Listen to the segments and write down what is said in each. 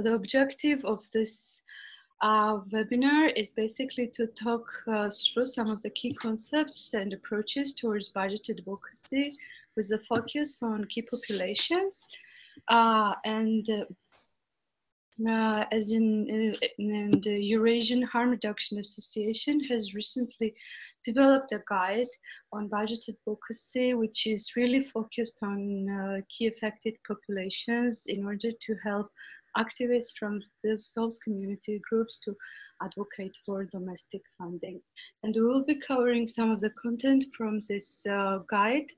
uh, the objective of this uh, webinar is basically to talk uh, through some of the key concepts and approaches towards budget advocacy with a focus on key populations. Uh, and uh, as in, in, the Eurasian Harm Reduction Association has recently developed a guide on budget advocacy, which is really focused on uh, key affected populations in order to help activists from those community groups to advocate for domestic funding. And we will be covering some of the content from this uh, guide,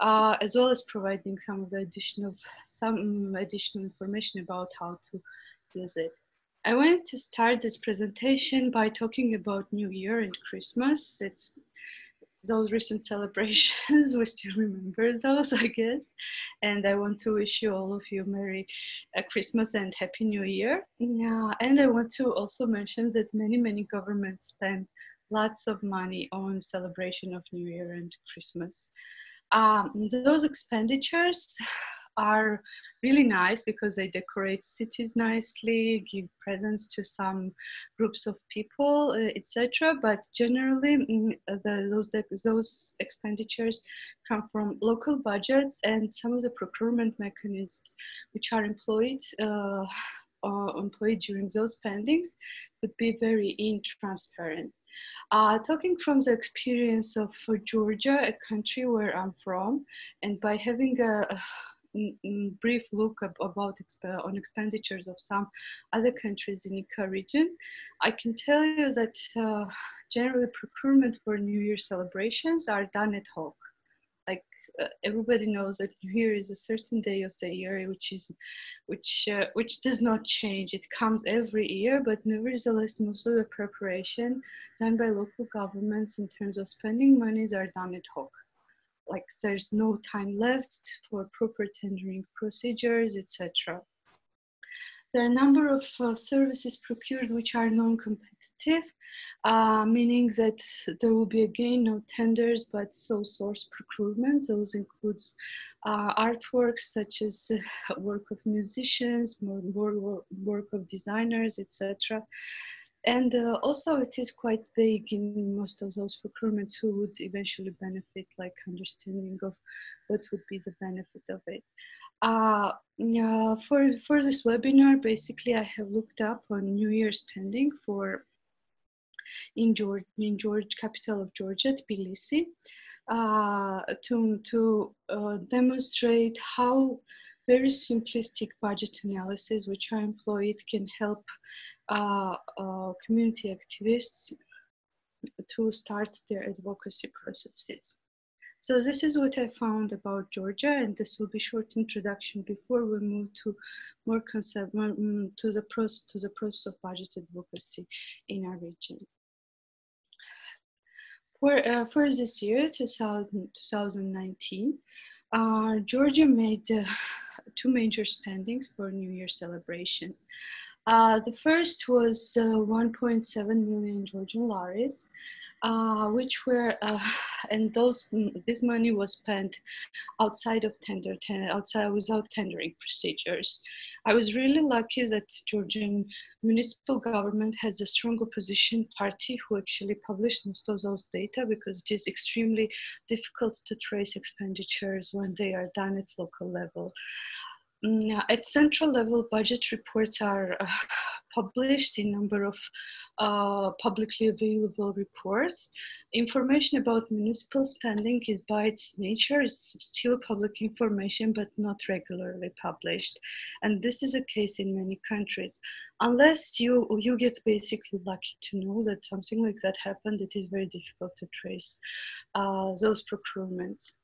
uh, as well as providing some of the additional, some additional information about how to use it. I wanted to start this presentation by talking about New Year and Christmas. It's those recent celebrations, we still remember those, I guess. And I want to wish you all of you Merry uh, Christmas and Happy New Year. Yeah, and I want to also mention that many, many governments spend lots of money on celebration of New Year and Christmas. Um, those expenditures are really nice because they decorate cities nicely, give presents to some groups of people, uh, etc. But generally, mm, the, those those expenditures come from local budgets and some of the procurement mechanisms which are employed. Uh, uh, employed during those spendings would be very intransparent. Uh, talking from the experience of Georgia, a country where I'm from, and by having a, brief look about exp on expenditures of some other countries in ICA region, I can tell you that uh, generally procurement for New Year celebrations are done ad hoc. Like uh, everybody knows that New Year is a certain day of the year, which is, which uh, which does not change. It comes every year, but nevertheless, most of the preparation done by local governments in terms of spending monies are done ad hoc like there's no time left for proper tendering procedures, etc. There are a number of uh, services procured which are non-competitive, uh, meaning that there will be again no tenders but sole source procurement. Those includes uh, artworks such as uh, work of musicians, work, work of designers, etc. And uh, also it is quite vague in most of those procurements who would eventually benefit, like understanding of what would be the benefit of it. Uh, yeah, for, for this webinar, basically I have looked up on New Year spending for in George, in George, capital of Georgia, Tbilisi, uh, to, to uh, demonstrate how very simplistic budget analysis which I employed can help uh, uh, community activists to start their advocacy processes. So this is what I found about Georgia, and this will be short introduction before we move to more concept mm, to the process to the process of budget advocacy in our region. For uh, for this year, 2000, 2019, uh, Georgia made uh, two major spendings for New Year celebration. Uh, the first was uh, 1.7 million Georgian laris, uh, which were, uh, and those this money was spent outside of tender, outside without tendering procedures. I was really lucky that Georgian municipal government has a strong opposition party who actually published most of those data because it is extremely difficult to trace expenditures when they are done at local level. Mm, at central level, budget reports are uh, published in a number of uh, publicly available reports. Information about municipal spending is by its nature is still public information, but not regularly published. And this is a case in many countries. Unless you, you get basically lucky to know that something like that happened, it is very difficult to trace uh, those procurements.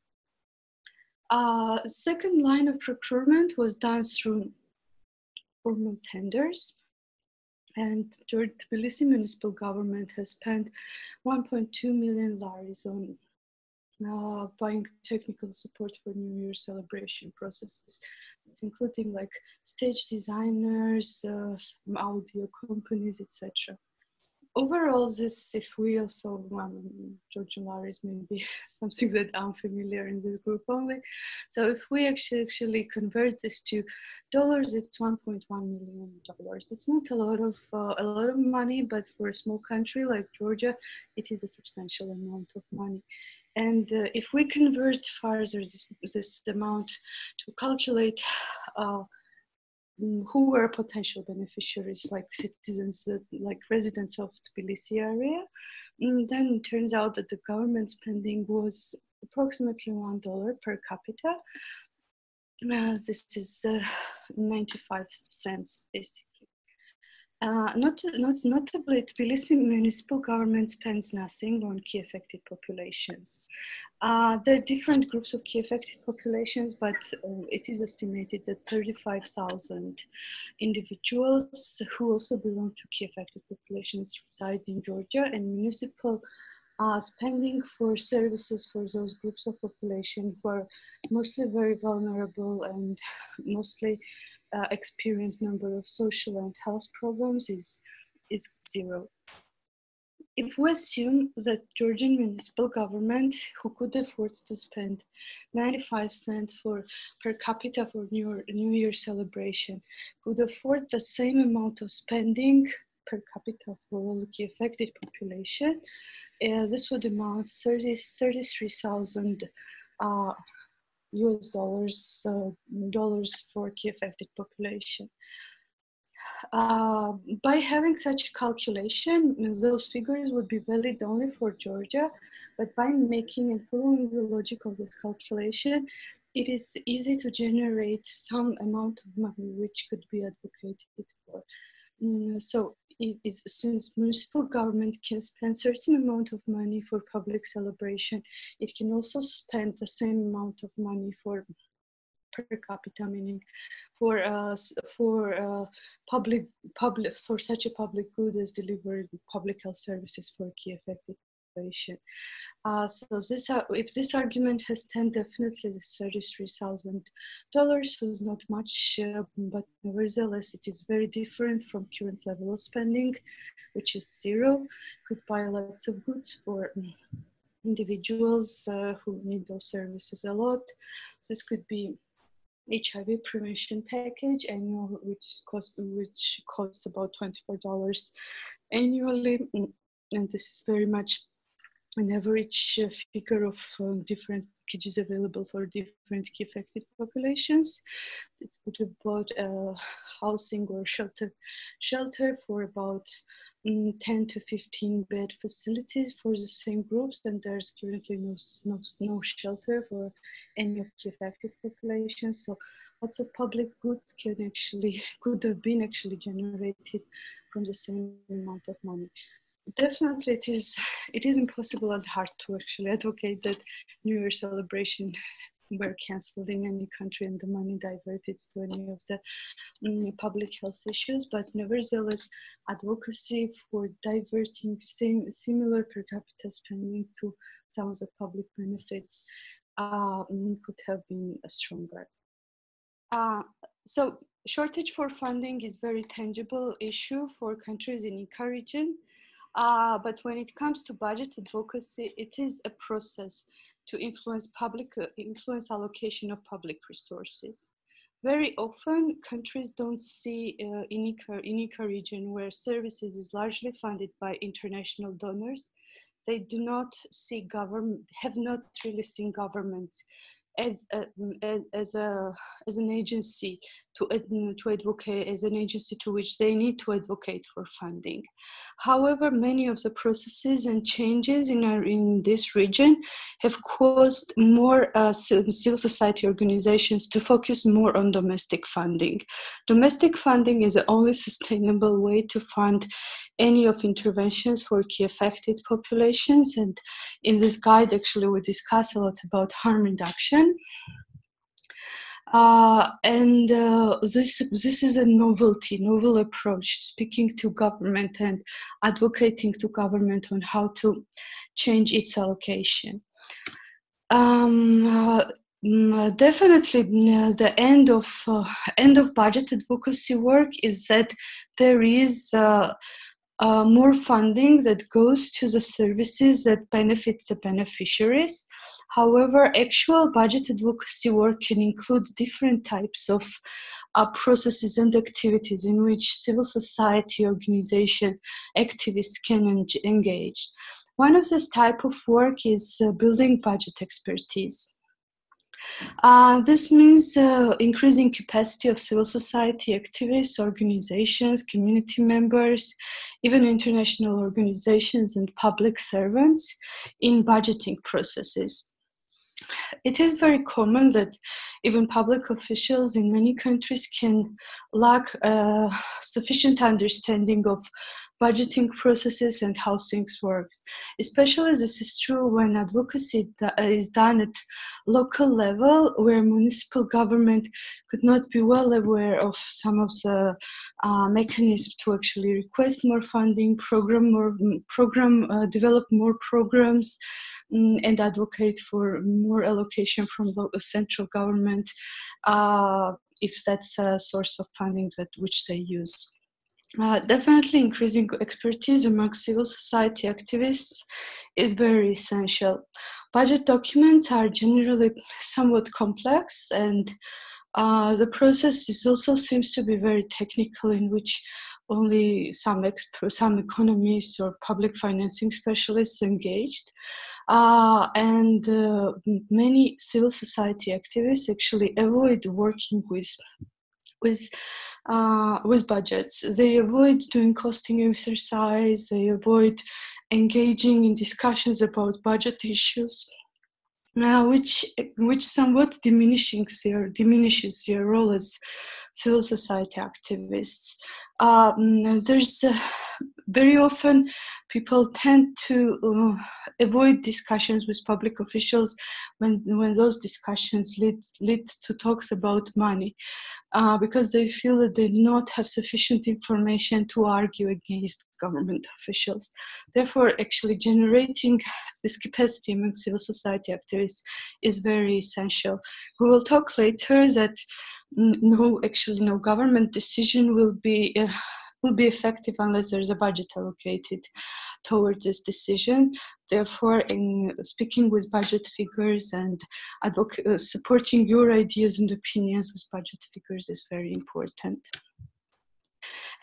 Uh, second line of procurement was done through formal tenders. And Georgia Tbilisi municipal government has spent 1.2 million laris on uh, buying technical support for New Year celebration processes. It's including like stage designers, uh, audio companies, etc. overall, this, if we also, um, Georgian lari is maybe something that I'm familiar in this group only. So if we actually actually convert this to dollars, it's 1.1 million dollars. It's not a lot of uh, a lot of money, but for a small country like Georgia, it is a substantial amount of money. And uh, if we convert further this, this amount to calculate uh, who were potential beneficiaries, like citizens, uh, like residents of Tbilisi area. And mm, then it turns out that the government spending was approximately one dollar per capita. Uh, this is uh, 95 cents basically. Uh, not, not, notably, Tbilisi municipal government spends nothing on key affected populations. Uh, there are different groups of key affected populations, but uh, it is estimated that 35,000 individuals who also belong to key affected populations reside in Georgia, and municipal uh, spending for services for those groups of population who are mostly very vulnerable and mostly uh, experience number of social and health problems is, is zero. If we assume that Georgian municipal government, who could afford to spend 95 cents for per capita for New, New Year celebration, could afford the same amount of spending per capita for all the affected population, uh, this would amount 30, 33,000 uh, US dollars uh, dollars for key affected population. Uh, by having such calculation, those figures would be valid only for Georgia, but by making and following the logic of this calculation, it is easy to generate some amount of money which could be advocated for. Mm, so is since municipal government can spend certain amount of money for public celebration, it can also spend the same amount of money for per capita, meaning for uh, for uh, public public for such a public good as delivered public health services for key affected Uh, so this, uh, if this argument has 10, definitely the $33,000 is not much, uh, but nevertheless it is very different from current level of spending, which is zero. Could buy lots of goods for individuals uh, who need those services a lot. This could be HIV prevention package annual, which costs which costs about twenty four dollars annually, and this is very much an average uh, figure of uh, different packages available for different key affected populations. It would have bought a housing or shelter, shelter for about um, 10 to 15 bed facilities for the same groups, and there's currently no, no, no shelter for any of the affected populations. So lots of public goods can actually, could have been actually generated from the same amount of money definitely it is it is impossible and hard to actually advocate that new year celebration were cancelled in any country and the money diverted to any of the um, public health issues but nevertheless advocacy for diverting same similar per capita spending to some of the public benefits uh, could have been a stronger. Uh, so shortage for funding is very tangible issue for countries in ICA region uh, but when it comes to budget advocacy, it is a process to influence public uh, influence allocation of public resources. Very often, countries don't see uh, in, ICA, region where services is largely funded by international donors. They do not see government, have not really seen governments as a, as a as an agency to to advocate as an agency to which they need to advocate for funding. However, many of the processes and changes in our in this region have caused more uh, civil society organizations to focus more on domestic funding. Domestic funding is the only sustainable way to fund any of interventions for key affected populations. And in this guide, actually, we discuss a lot about harm reduction. Uh, and uh, this this is a novelty, novel approach, speaking to government and advocating to government on how to change its allocation. Um, uh, mm, definitely, mm, the end of uh, end of budget advocacy work is that there is uh, uh, more funding that goes to the services that benefit the beneficiaries. However, actual budget advocacy work can include different types of uh, processes and activities in which civil society organization activists can engage. One of this type of work is uh, building budget expertise. Uh, this means uh, increasing capacity of civil society activists, organizations, community members, even international organizations and public servants in budgeting processes. It is very common that even public officials in many countries can lack a sufficient understanding of budgeting processes and how things work. Especially this is true when advocacy is done at local level where municipal government could not be well aware of some of the uh, mechanisms to actually request more funding, program more program, uh, develop more programs, and advocate for more allocation from the central government uh, if that's a source of funding that which they use. Uh, definitely increasing expertise among civil society activists is very essential. Budget documents are generally somewhat complex and uh, the process is also seems to be very technical in which only some some economists or public financing specialists engaged uh, and uh, many civil society activists actually avoid working with with uh, with budgets. They avoid doing costing exercise. They avoid engaging in discussions about budget issues, uh, which which somewhat diminishes their diminishes their role as civil society activists. Um, there's uh, very often people tend to uh, avoid discussions with public officials when when those discussions lead lead to talks about money uh, because they feel that they do not have sufficient information to argue against government officials therefore actually generating this capacity among civil society activists is very essential we will talk later that no actually no government decision will be uh, will be effective unless there's a budget allocated towards this decision. Therefore, in speaking with budget figures and uh, supporting your ideas and opinions with budget figures is very important.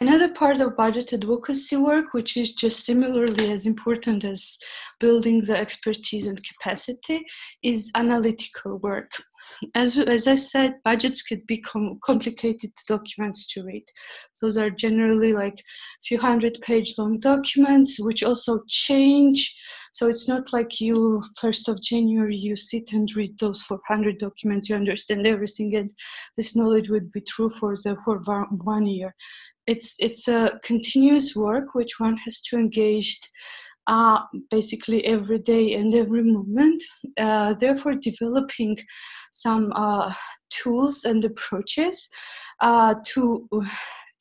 Another part of budget advocacy work, which is just similarly as important as building the expertise and capacity, is analytical work. As, as I said, budgets could be com- complicated documents to read. Those are generally like a few hundred page long documents, which also change. So it's not like you, 1st of January, you sit and read those 400 documents, you understand everything, and this knowledge would be true for the for one year it's it's a continuous work which one has to engage uh, basically every day and every moment. Uh, therefore, developing some uh, tools and approaches uh, to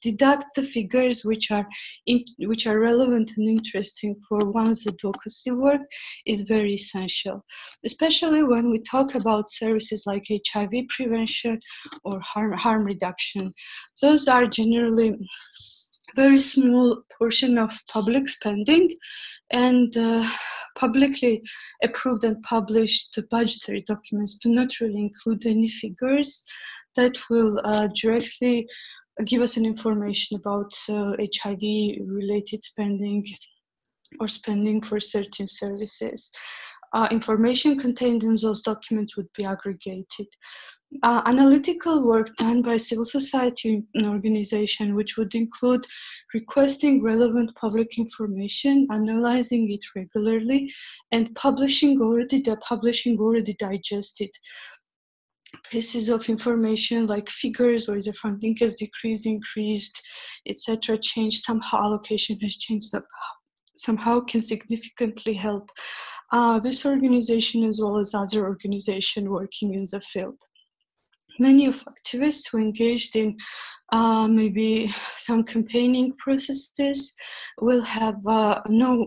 deduct the figures which are in, which are relevant and interesting for one's advocacy work is very essential, especially when we talk about services like HIV prevention or harm, harm reduction. Those are generally very small portion of public spending and uh, publicly approved and published budgetary documents do not really include any figures that will uh, directly give us an information about uh, HIV related spending or spending for certain services. Uh, information contained in those documents would be aggregated. Uh, analytical work done by civil society organization, which would include requesting relevant public information, analyzing it regularly, and publishing already the publishing already digested pieces of information like figures or the funding has decreased, increased, etc., changed, somehow allocation has changed, somehow can significantly help uh, this organization as well as other organizations working in the field many of activists who engaged in uh, maybe some campaigning processes will have uh, no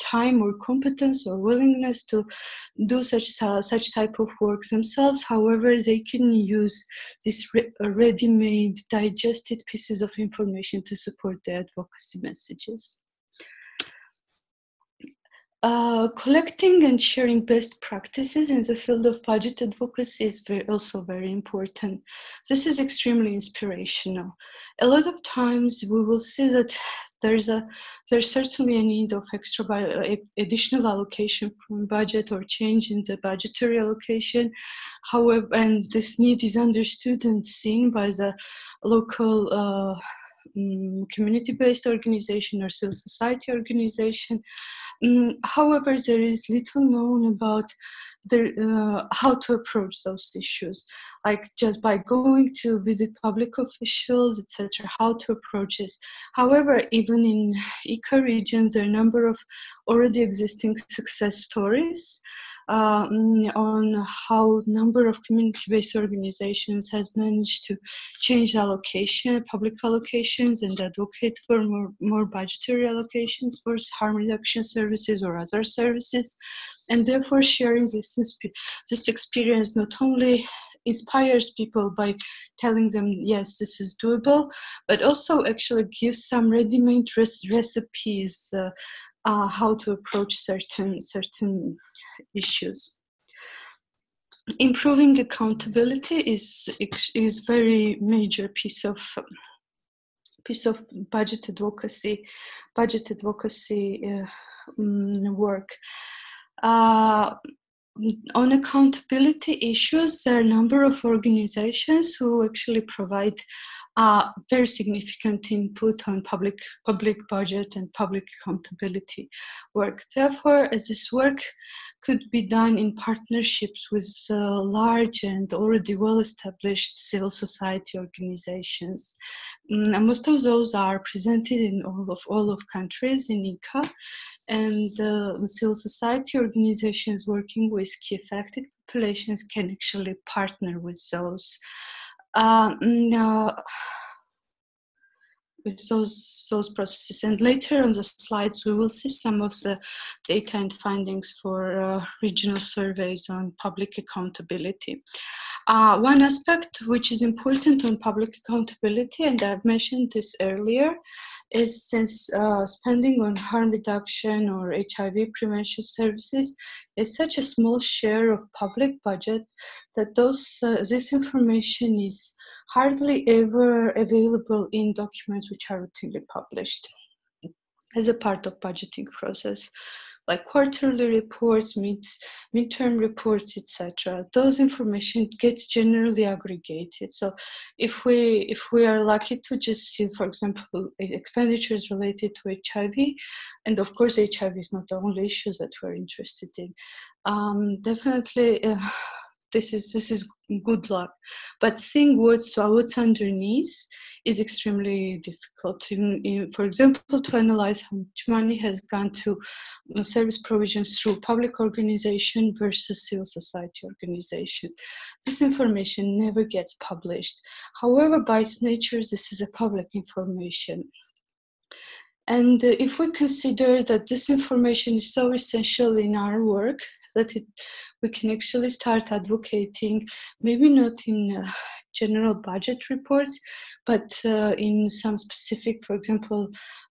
time or competence or willingness to do such uh, such type of work themselves. However, they can use these re- ready-made, digested pieces of information to support their advocacy messages. Uh, collecting and sharing best practices in the field of budget advocacy is very, also very important. This is extremely inspirational. A lot of times we will see that there's a there's certainly a need of extra additional allocation from budget or change in the budgetary allocation. However, and this need is understood and seen by the local. Uh, um, community-based organization or civil society organization. Um, however, there is little known about the, uh, how to approach those issues, like just by going to visit public officials, etc., how to approach this. However, even in ICA regions, there are a number of already existing success stories um, on how number of community-based organizations has managed to change allocation, public allocations, and advocate for more, more budgetary allocations for harm reduction services or other services, and therefore sharing this this experience not only inspires people by telling them yes this is doable but also actually gives some ready-made recipes uh, uh, how to approach certain certain issues. Improving accountability is is very major piece of piece of budget advocacy, budget advocacy uh, um, work. Uh, on accountability issues, there are a number of organizations who actually provide uh, very significant input on public public budget and public accountability work. Therefore, as this work could be done in partnerships with uh, large and already well-established civil society organizations. Mm, most of those are presented in all of all of countries in ICA, and uh, civil society organizations working with key affected populations can actually partner with those um, no, with those those processes. And later on the slides, we will see some of the data and findings for uh, regional surveys on public accountability. Uh, one aspect which is important on public accountability, and I've mentioned this earlier, is since uh, spending on harm reduction or HIV prevention services is such a small share of public budget that those uh, this information is hardly ever available in documents which are routinely published as a part of budgeting process like quarterly reports, mid midterm reports, etc. Those information gets generally aggregated. So if we if we are lucky to just see, for example, expenditures related to HIV, and of course HIV is not the only issue that we're interested in. Um, definitely. Uh, this is this is good luck but seeing what's what's underneath is extremely difficult. In, in, for example, to analyze how much money has gone to service provisions through public organization versus civil society organization. This information never gets published. However, by its nature, this is a public information. And if we consider that this information is so essential in our work that it, we can actually start advocating, maybe not in uh, general budget reports, but uh, in some specific, for example,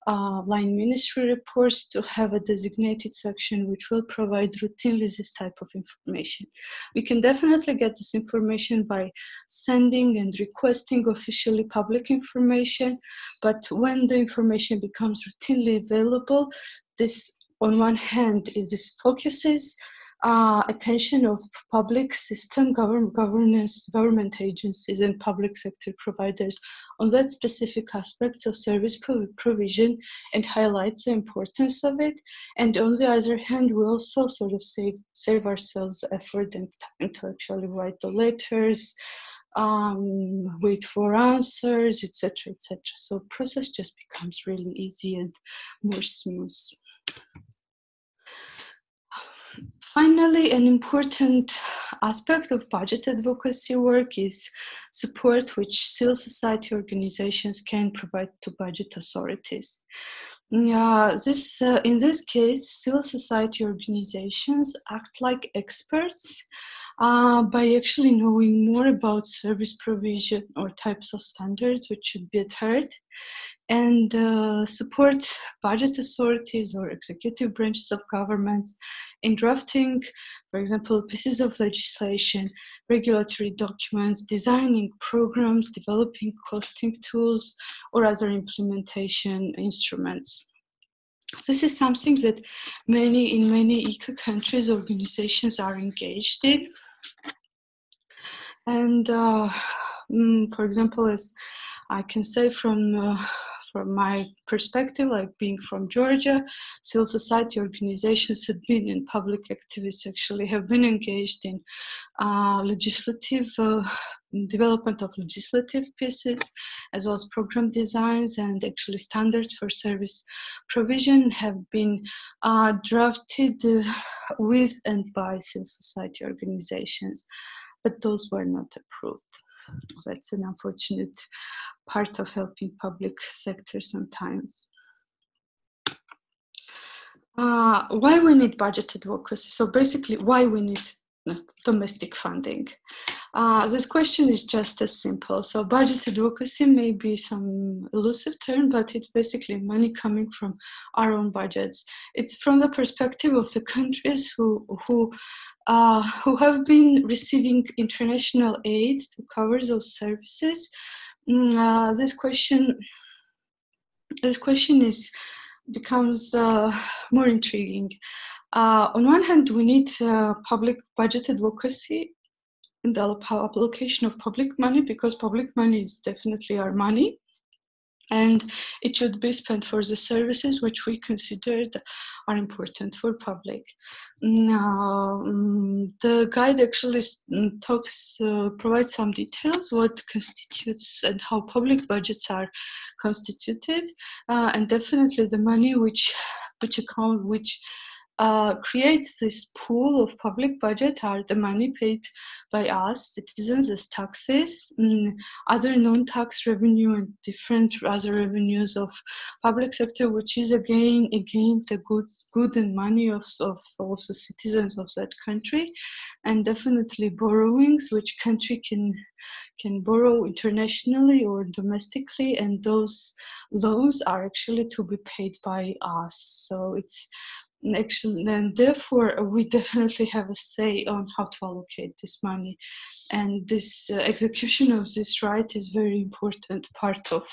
uh, line ministry reports to have a designated section which will provide routinely this type of information. We can definitely get this information by sending and requesting officially public information, but when the information becomes routinely available, this on one hand, is this focuses uh, attention of public system govern- governance, government agencies, and public sector providers on that specific aspect of service pro- provision and highlights the importance of it. And on the other hand, we also sort of save save ourselves effort and time to actually write the letters. Um, wait for answers, etc., etc. So process just becomes really easy and more smooth. Finally, an important aspect of budget advocacy work is support which civil society organizations can provide to budget authorities. Uh, this, uh, in this case, civil society organizations act like experts uh, by actually knowing more about service provision or types of standards which should be adhered and uh, support budget authorities or executive branches of government in drafting, for example, pieces of legislation, regulatory documents, designing programs, developing costing tools, or other implementation instruments. This is something that many in many eco countries organizations are engaged in. And uh, mm, for example, as I can say from uh, from my perspective, like being from Georgia, civil society organizations have been and public activists actually have been engaged in uh, legislative uh, development of legislative pieces, as well as program designs and actually standards for service provision have been uh, drafted uh, with and by civil society organizations, but those were not approved. That's an unfortunate part of helping public sector sometimes. Uh, why we need budget advocacy? So basically, why we need domestic funding? Uh, this question is just as simple. So budget advocacy may be some elusive term, but it's basically money coming from our own budgets. It's from the perspective of the countries who who uh, who have been receiving international aid to cover those services. Mm, uh, this question, this question is becomes uh, more intriguing. Uh, on one hand, we need uh, public budget advocacy and the allocation of public money because public money is definitely our money and it should be spent for the services which we considered are important for public. Now, um, the guide actually mm, talks, uh, provides some details what constitutes and how public budgets are constituted, uh, and definitely the money which which account which uh, creates this pool of public budget are the money paid by us citizens as taxes, mm, other non-tax revenue and different other revenues of public sector, which is again against the good, good and money of, of, of the citizens of that country, and definitely borrowings, which country can can borrow internationally or domestically, and those loans are actually to be paid by us. So it's actually and therefore uh, we definitely have a say on how to allocate this money. And this uh, execution of this right is very important part of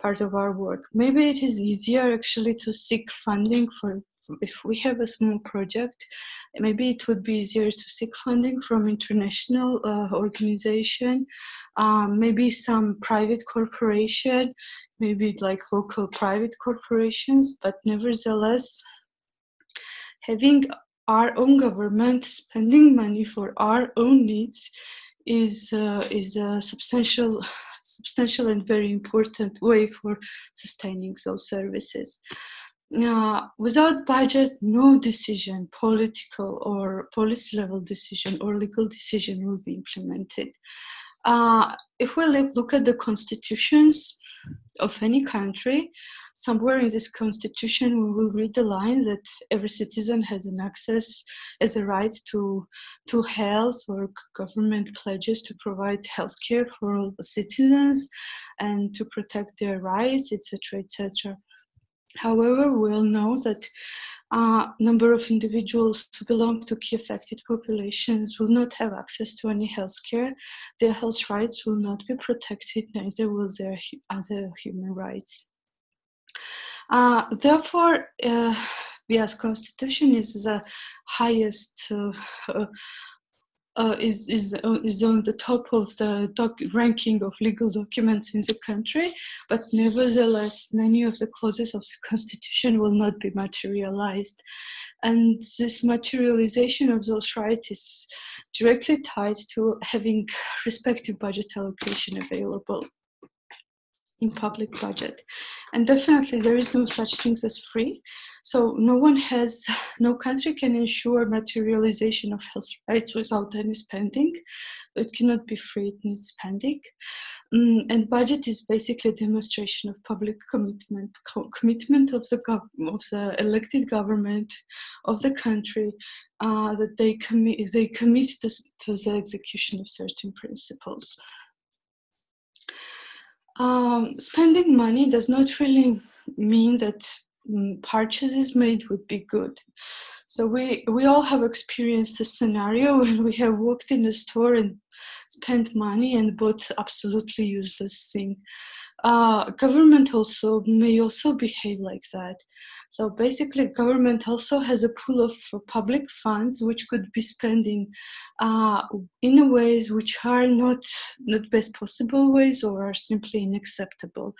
part of our work. Maybe it is easier actually to seek funding for if we have a small project maybe it would be easier to seek funding from international uh, organization um, maybe some private corporation maybe like local private corporations but nevertheless having our own government spending money for our own needs is uh, is a substantial substantial and very important way for sustaining those services. Uh, without budget, no decision, political or policy level decision or legal decision will be implemented. Uh, if we look at the constitutions of any country, somewhere in this constitution we will read the line that every citizen has an access as a right to to health or government pledges to provide health care for all the citizens and to protect their rights etc etc however we all know that a uh, number of individuals who belong to key affected populations will not have access to any health care. Their health rights will not be protected, neither will their other human rights. Uh, therefore, uh, yes, constitution is the highest uh, uh, uh is is uh, is on the top of the doc- ranking of legal documents in the country, but nevertheless, many of the clauses of the constitution will not be materialized, and this materialization of those rights is directly tied to having respective budget allocation available in public budget. And definitely there is no such things as free. So no one has, no country can ensure materialization of health rights without any spending. It cannot be free, it needs spending. Um, and budget is basically a demonstration of public commitment, co- commitment of the, gov- of the elected government of the country uh, that they commit, they commit to, to the execution of certain principles. Um, spending money does not really mean that um, purchases made would be good. So we we all have experienced a scenario when we have walked in a store and spent money and bought absolutely useless thing. Uh, government also may also behave like that. So basically, government also has a pool of public funds which could be spending uh, in ways which are not not best possible ways or are simply unacceptable.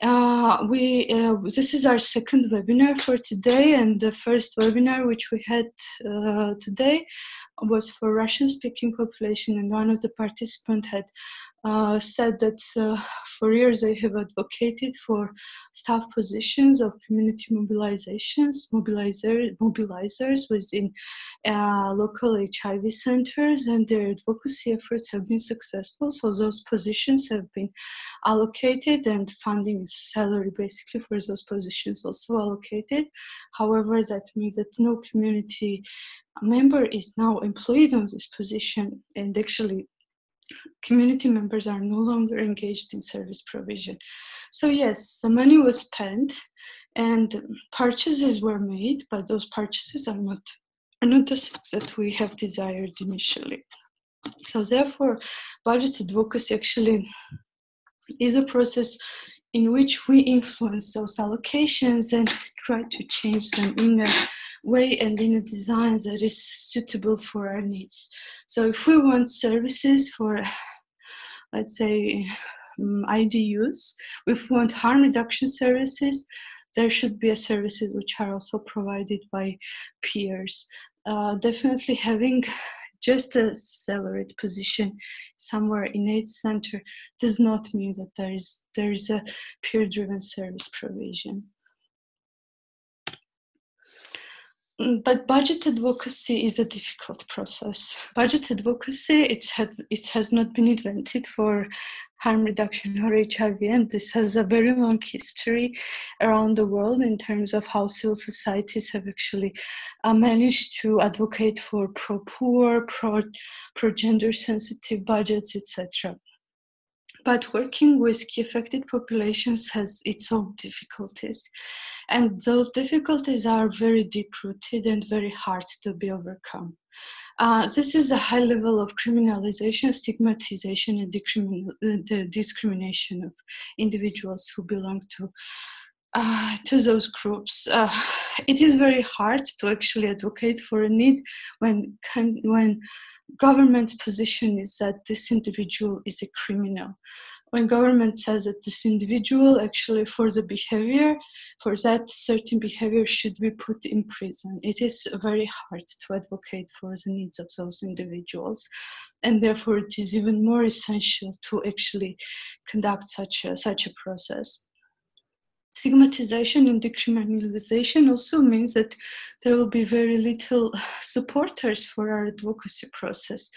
Uh, we uh, this is our second webinar for today, and the first webinar which we had uh, today was for Russian-speaking population, and one of the participants had uh, said that uh, for years they have advocated for staff positions of community mobilizations, mobilizer, mobilizers within uh, local HIV centers, and their advocacy efforts have been successful. So those positions have been allocated, and funding salary basically for those positions also allocated. However, that means that no community member is now employed on this position, and actually community members are no longer engaged in service provision. So yes, the money was spent and purchases were made, but those purchases are not are not the things that we have desired initially. So therefore, budget advocacy actually is a process in which we influence those allocations and try to change them in a way and in a design that is suitable for our needs. So if we want services for, let's say, um, IDUs, if we want harm reduction services, there should be a services which are also provided by peers. Uh, definitely having just a salaried position somewhere in a center does not mean that there is there is a peer driven service provision. Mm, but budget advocacy is a difficult process. Budget advocacy it had it has not been invented for harm reduction or HIV, and this has a very long history around the world in terms of how civil societies have actually uh, managed to advocate for pro-poor, pro pro gender sensitive budgets, etc. But working with key affected populations has its own difficulties. And those difficulties are very deep rooted and very hard to be overcome. Uh, this is a high level of criminalization, stigmatization, and the discrimination of individuals who belong to uh, to those groups. Uh, it is very hard to actually advocate for a need when can, when government's position is that this individual is a criminal. When government says that this individual actually for the behavior for that certain behavior should be put in prison. It is very hard to advocate for the needs of those individuals and therefore it is even more essential to actually conduct such a, such a process stigmatization and decriminalization also means that there will be very little supporters for our advocacy process.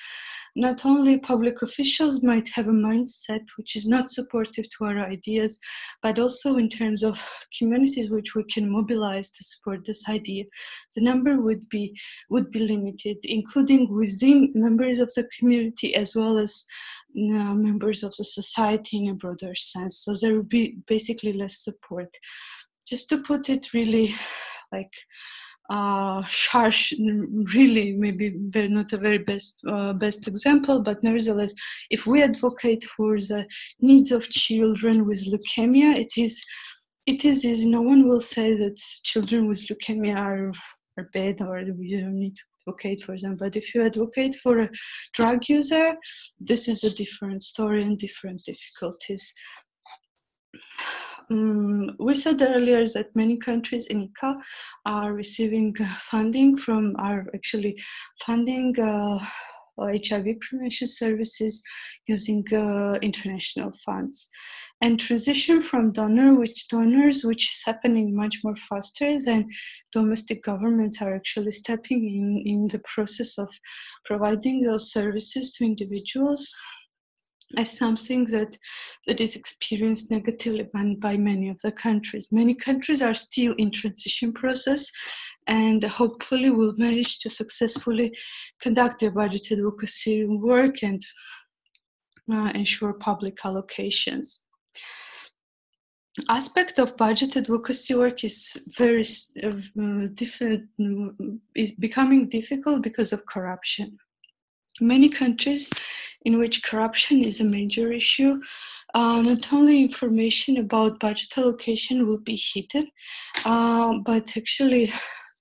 Not only public officials might have a mindset which is not supportive to our ideas, but also in terms of communities which we can mobilize to support this idea, the number would be would be limited, including within members of the community as well as uh, members of the society in a broader sense. So there will be basically less support. Just to put it really like uh, harsh, really maybe not a very best uh, best example, but nevertheless, if we advocate for the needs of children with leukemia, it is it is easy. No one will say that children with leukemia are are bad or we don't need to advocate for them. But if you advocate for a drug user, this is a different story and different difficulties. Um, we said earlier that many countries in ICA are receiving funding from, are actually funding uh, HIV prevention services using uh, international funds. And transition from donor which donors which is happening much more faster than domestic governments are actually stepping in in the process of providing those services to individuals as something that that is experienced negatively by, many of the countries. Many countries are still in transition process and hopefully will manage to successfully conduct their budget advocacy work and uh, ensure public allocations aspect of budget advocacy work is very uh, different is becoming difficult because of corruption. Many countries in which corruption is a major issue uh, not only information about budget allocation will be hidden uh, but actually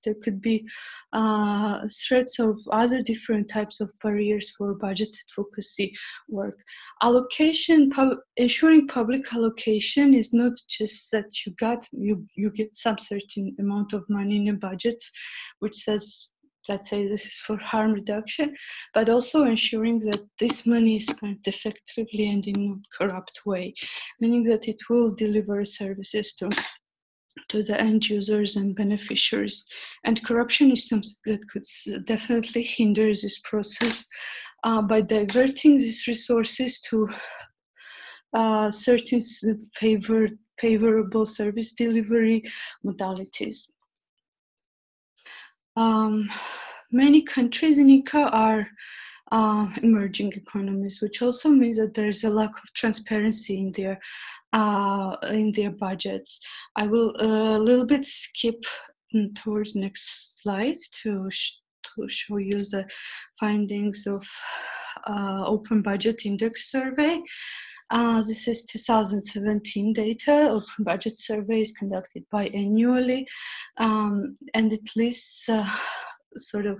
there could be uh, threats of other different types of barriers for budget advocacy work. Allocation, pub- ensuring public allocation is not just that you got you you get some certain amount of money in a budget, which says let's say this is for harm reduction, but also ensuring that this money is spent effectively and in a corrupt way, meaning that it will deliver services to to the end users and beneficiaries. And corruption is something that could definitely hinder this process uh, by diverting these resources to uh, certain favor, favorable service delivery modalities. Um, many countries in ICA are uh, emerging economies, which also means that there's a lack of transparency in their uh, in their budgets. I will a little bit skip towards next slide to sh- to show you the findings of uh, Open Budget Index survey. Uh, this is 2017 data. Open Budget Survey is conducted biannually, um, and it lists uh, sort of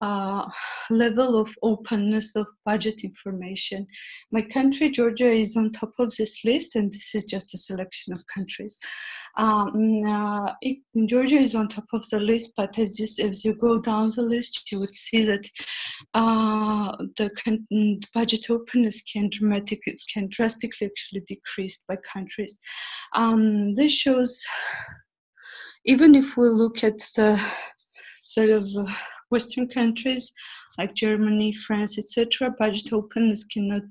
uh, level of openness of budget information. My country, Georgia, is on top of this list, and this is just a selection of countries. Um, uh, it, Georgia is on top of the list, but as you, as you go down the list, you would see that uh, the con- budget openness can dramatically, can drastically actually decrease by countries. Um, this shows, even if we look at the sort of Western countries like Germany, France, etc., budget openness cannot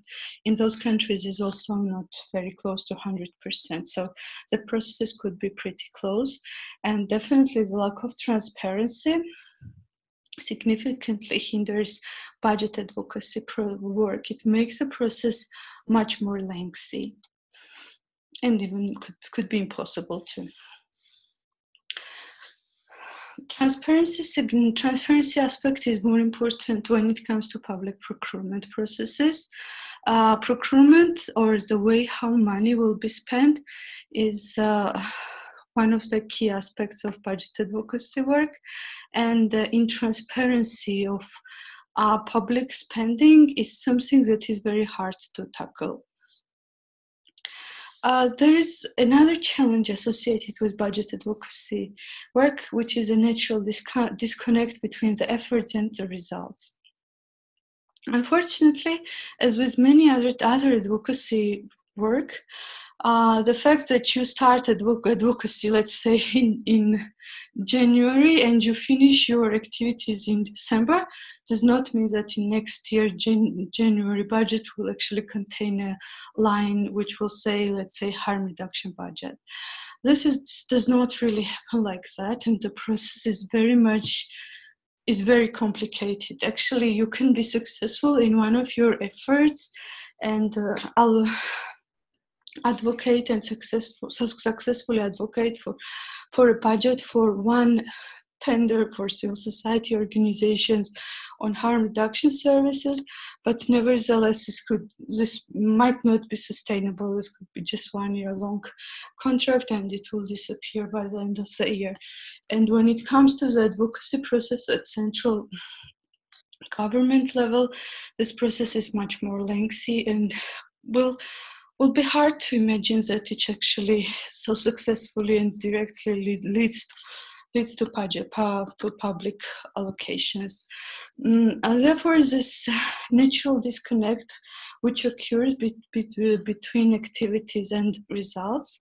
in those countries is also not very close to 100%. So the process could be pretty close, and definitely the lack of transparency significantly hinders budget advocacy work. It makes the process much more lengthy and even could, could be impossible to transparency transparency aspect is more important when it comes to public procurement processes. Uh, procurement or the way how money will be spent is uh, one of the key aspects of budget advocacy work, and uh, in transparency of uh, public spending is something that is very hard to tackle. Uh, there is another challenge associated with budget advocacy work, which is a natural disco- disconnect between the efforts and the results. Unfortunately, as with many other, other advocacy work, uh, the fact that you start advocacy, let's say in, in January, and you finish your activities in December, does not mean that in next year Jan- January budget will actually contain a line which will say, let's say, harm reduction budget. This is this does not really happen like that, and the process is very much is very complicated. Actually, you can be successful in one of your efforts, and uh, I'll advocate and successful, successfully advocate for, for a budget for one tender for civil society organizations on harm reduction services, but nevertheless, this could this might not be sustainable. This could be just one year long contract, and it will disappear by the end of the year. And when it comes to the advocacy process at central government level, this process is much more lengthy and will would be hard to imagine that it actually so successfully and directly leads leads to, to public allocations. Mm, and therefore, this natural disconnect which occurs be, be, between activities and results,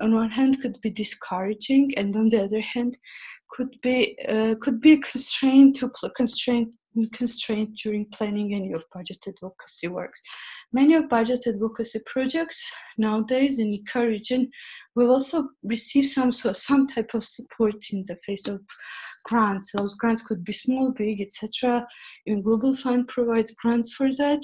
on one hand, could be discouraging, and on the other hand, could be uh, could be a constraint to constraint constraint during planning any of budget advocacy works. Many of budget advocacy projects nowadays in ICA region will also receive some so some type of support in the face of grants. Those grants could be small, big, etc. Even Global Fund provides grants for that.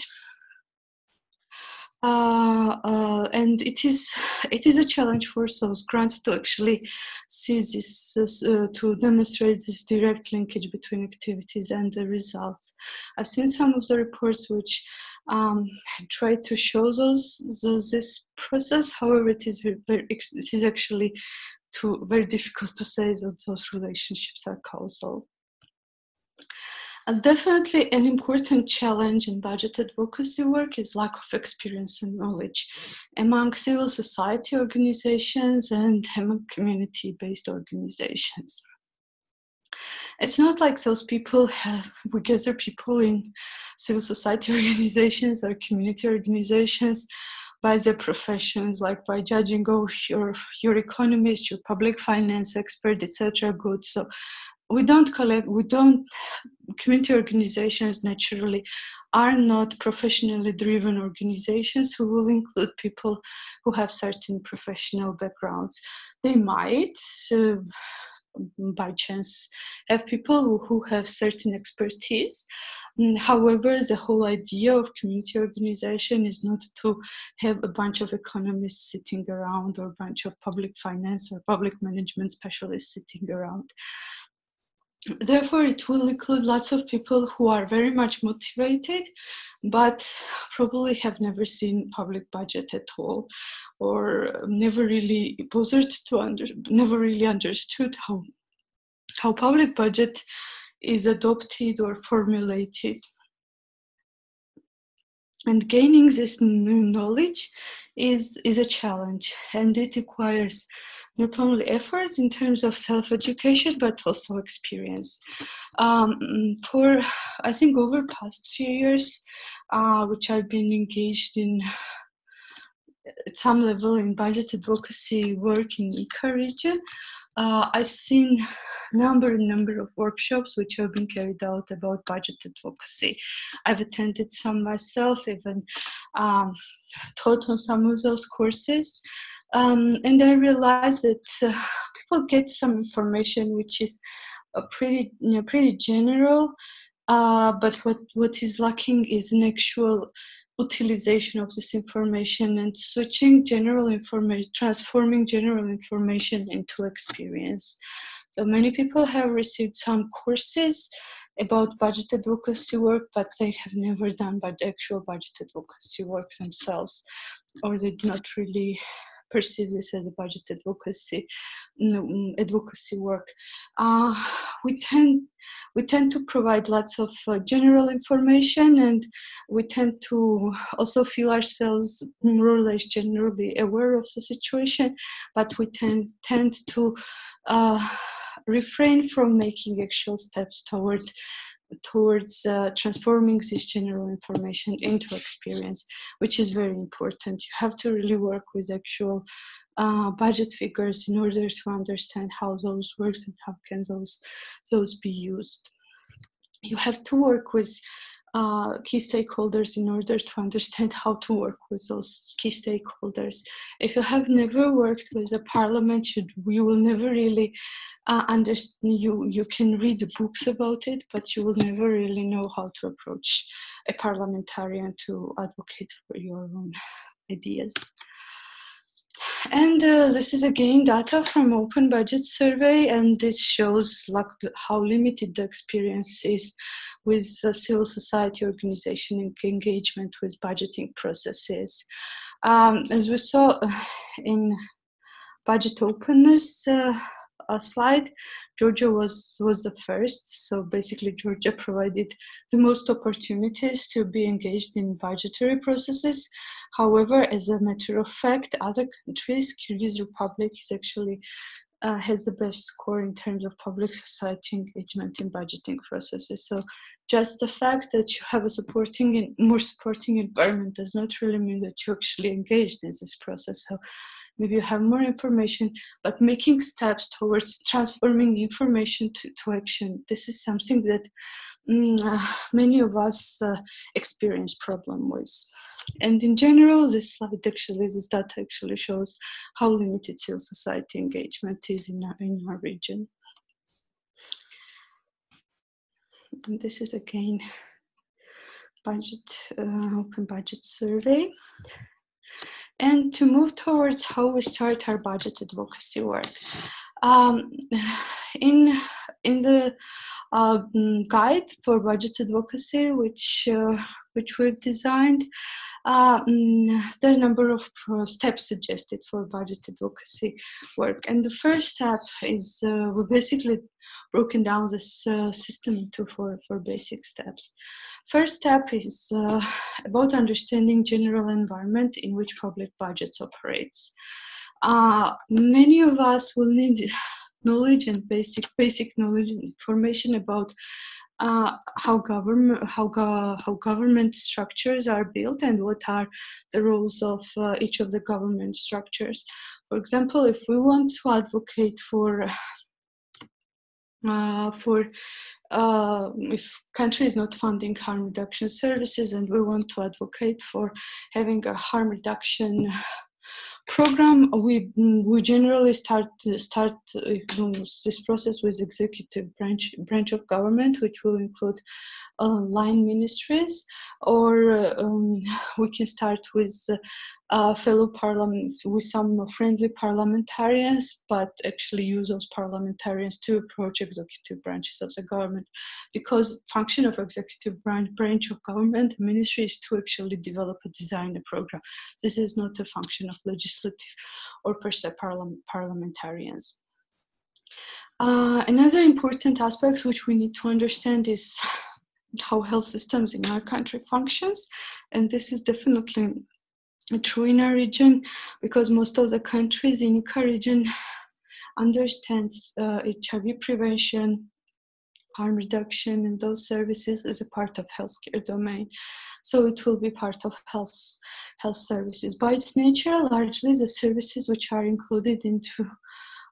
Uh, uh, and it is it is a challenge for those grants to actually see this uh, to demonstrate this direct linkage between activities and the results. I've seen some of the reports which um, try to show those, those, this process. However, it is very, very it is actually too very difficult to say that those relationships are causal. And definitely an important challenge in budget advocacy work is lack of experience and knowledge among civil society organizations and among community-based organizations. It's not like those people have, we gather people in civil society organizations or community organizations by their professions, like by judging, oh, your your economist, your public finance expert, etc. Good. So we don't collect. We don't. Community organizations naturally are not professionally driven organizations who will include people who have certain professional backgrounds. They might. Uh, by chance have people who, who have certain expertise. Mm, however, the whole idea of community organization is not to have a bunch of economists sitting around or a bunch of public finance or public management specialists sitting around. Therefore, it will include lots of people who are very much motivated, but probably have never seen public budget at all, or never really bothered to under, never really understood how how public budget is adopted or formulated. And gaining this new knowledge is, is a challenge, and it requires not only efforts in terms of self-education but also experience um, for i think over past few years uh, which i've been engaged in at some level in budget advocacy work in ICA region, uh, I've seen number and number of workshops which have been carried out about budget advocacy. I've attended some myself, even um, taught on some of those courses. Um, and I realized that uh, people get some information which is a pretty, you know, pretty general, uh, but what, what is lacking is an actual utilization of this information and switching general information, transforming general information into experience. So many people have received some courses about budget advocacy work, but they have never done but actual budget advocacy work themselves, or they do not really perceive this as a budget advocacy mm, advocacy work. Uh, we tend we tend to provide lots of uh, general information, and we tend to also feel ourselves more or less generally aware of the situation, but we tend tend to uh, refrain from making actual steps toward towards uh, transforming this general information into experience, which is very important. You have to really work with actual uh, budget figures in order to understand how those works and how can those those be used. You have to work with uh, key stakeholders in order to understand how to work with those key stakeholders. If you have never worked with a parliament, you, you will never really uh, understand. You you can read the books about it, but you will never really know how to approach a parliamentarian to advocate for your own ideas. And uh, this is again data from Open Budget Survey, and this shows like how limited the experience is with civil society organization engagement with budgeting processes. Um, as we saw uh, in budget openness uh, slide, Georgia was was the first. So basically, Georgia provided the most opportunities to be engaged in budgetary processes. However, as a matter of fact, other countries, Kyrgyz Republic is actually uh, has the best score in terms of public society engagement in budgeting processes. So just the fact that you have a supporting and more supporting environment does not really mean that you actually engaged in this process. So maybe you have more information, but making steps towards transforming information to, to action. This is something that mm, uh, many of us uh, experience problem with. And in general, this slide actually, this data actually shows how limited civil society engagement is in our, in our region. And this is again budget, uh, open budget survey. And to move towards how we start our budget advocacy work. Um, in, in the uh, guide for budget advocacy, which, uh, which we've designed, uh, a number of steps suggested for budget advocacy work. And the first step is uh, we basically broken down this uh, system into four, four basic steps. First step is uh, about understanding general environment in which public budgets operates. Uh, many of us will need knowledge and basic basic knowledge information about uh, how government how, go, how government structures are built and what are the roles of uh, each of the government structures. For example, if we want to advocate for uh, for uh, if country is not funding harm reduction services and we want to advocate for having a harm reduction program we we generally start start uh, this process with executive branch branch of government which will include uh, line ministries or um, we can start with uh, fellow parliament with some friendly parliamentarians, but actually use those parliamentarians to approach executive branches of the government, because function of executive branch branch of government ministry is to actually develop a design a program. This is not a function of legislative or per se parliament, parliamentarians. Uh, another important aspect which we need to understand is how health systems in our country functions and this is definitely true in our region because most of the countries in ICA region understands uh, HIV prevention, harm reduction, and those services as a part of healthcare domain. So it will be part of health health services. By its nature, largely the services which are included into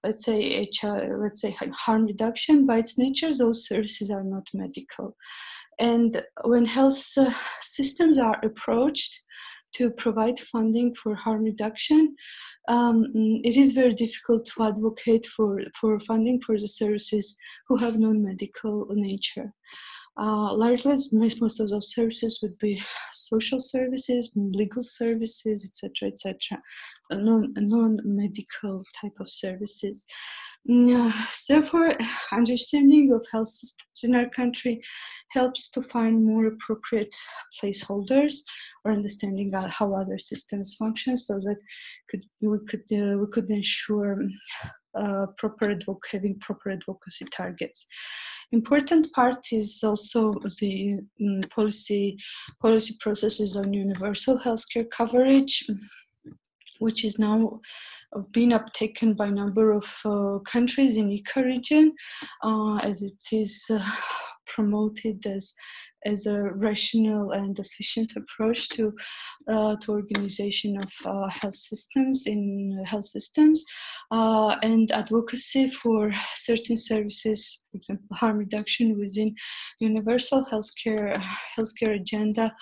let's say HIV, let's say harm reduction by its nature those services are not medical and when health uh, systems are approached to provide funding for harm reduction, um, it is very difficult to advocate for, for funding for the services who have non-medical nature. Uh, largely, most of those services would be social services, legal services, etc., etc., non non-medical type of services. Therefore, understanding of health systems in our country helps to find more appropriate placeholders or understanding how other systems function, so that could we could uh, we could ensure uh, proper having proper advocacy targets. Important part is also the um, policy policy processes on universal healthcare coverage which is now being uptaken by a number of uh, countries in ICA region uh, as it is uh, promoted as as a rational and efficient approach to uh, to organization of uh, health systems in health systems uh, and advocacy for certain services for example harm reduction within universal healthcare healthcare agenda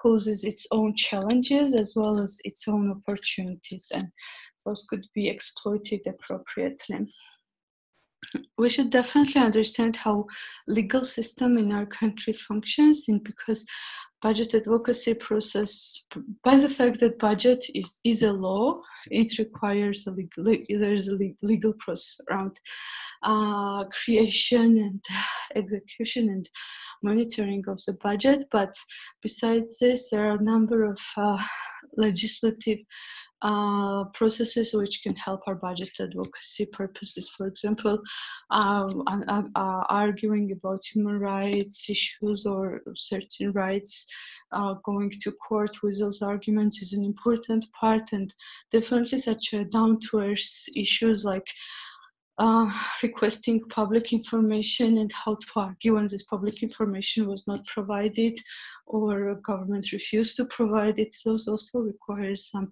poses its own challenges as well as its own opportunities and those could be exploited appropriately. We should definitely understand how legal system in our country functions and because budget advocacy process by the fact that budget is, is a law it requires a legal, there's a legal process around uh, creation and execution and monitoring of the budget but besides this there are a number of uh, legislative uh, processes which can help our budget advocacy purposes. For example, uh, uh, arguing about human rights issues or certain rights, uh, going to court with those arguments is an important part, and definitely such down to earth issues like uh, requesting public information and how to argue when this public information was not provided or government refused to provide it. Those also require some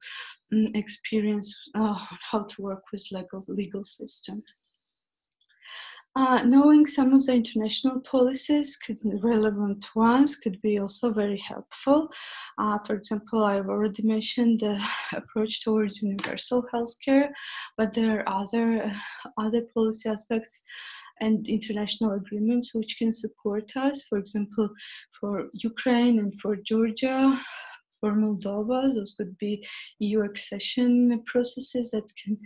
um, experience uh, how to work with legal legal system. Uh, knowing some of the international policies, could, relevant ones, could be also very helpful. Uh, for example, I've already mentioned the approach towards universal healthcare, but there are other other policy aspects and international agreements which can support us. For example, for Ukraine and for Georgia, for Moldova, those could be EU accession processes that can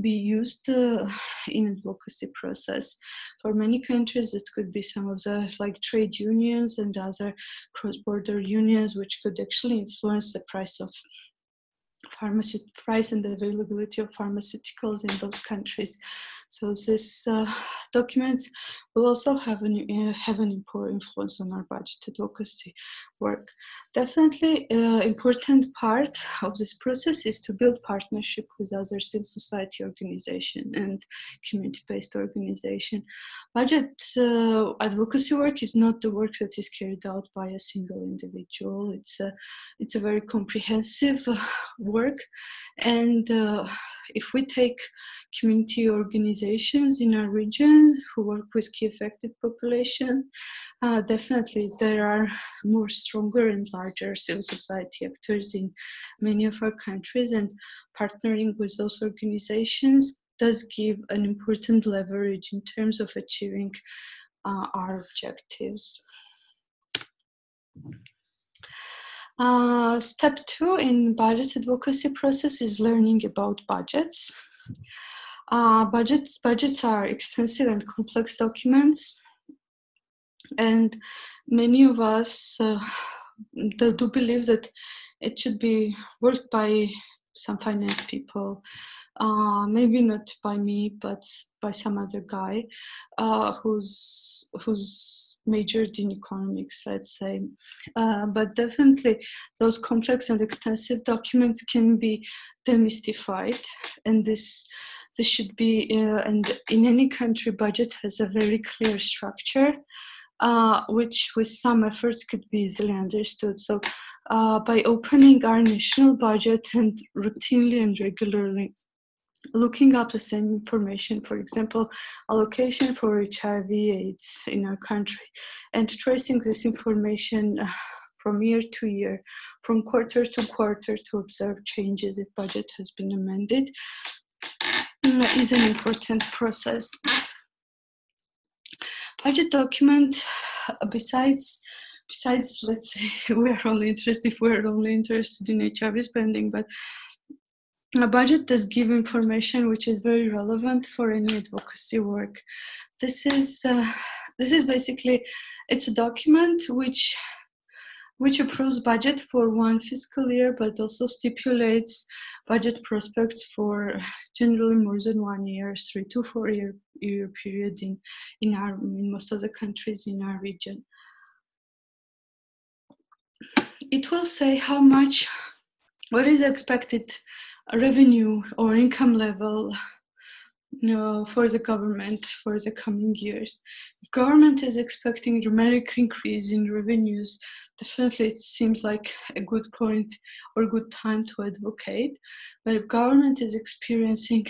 be used uh, in advocacy process. For many countries, it could be some of the like trade unions and other cross-border unions, which could actually influence the price of pharmacy price and the availability of pharmaceuticals in those countries. So this uh, document will also have an, uh, have an important influence on our budget advocacy work. Definitely uh, important part of this process is to build partnership with other civil society organization and community-based organization. Budget uh, advocacy work is not the work that is carried out by a single individual. It's a, it's a very comprehensive uh, work and uh, if we take community organizations in our region who work with key affected population, uh, definitely there are more stronger and larger civil society actors in many of our countries and partnering with those organizations does give an important leverage in terms of achieving uh, our objectives. Uh, step two in budget advocacy process is learning about budgets. Uh, budgets budgets are extensive and complex documents, and many of us uh, do, believe that it should be worked by some finance people uh, maybe not by me, but by some other guy uh, who's who's majored in economics, let's say. Uh, but definitely, those complex and extensive documents can be demystified, and this this should be. Uh, and in any country, budget has a very clear structure. Uh, which with some efforts could be easily understood. So, uh, by opening our national budget and routinely and regularly looking up the same information, for example, allocation for HIV AIDS in our country, and tracing this information uh, from year to year, from quarter to quarter to observe changes if budget has been amended is an important process. Budget document, uh, besides besides let's say we're only interested if we're only interested in HIV spending, but a budget does give information which is very relevant for any advocacy work. This is uh, this is basically it's a document which which approves budget for one fiscal year, but also stipulates budget prospects for generally more than one year, three to four year, year period in, in, our, in most of the countries in our region. It will say how much, what is expected revenue or income level know, for the government for the coming years. If government is expecting dramatic increase in revenues, definitely it seems like a good point or good time to advocate. But if government is experiencing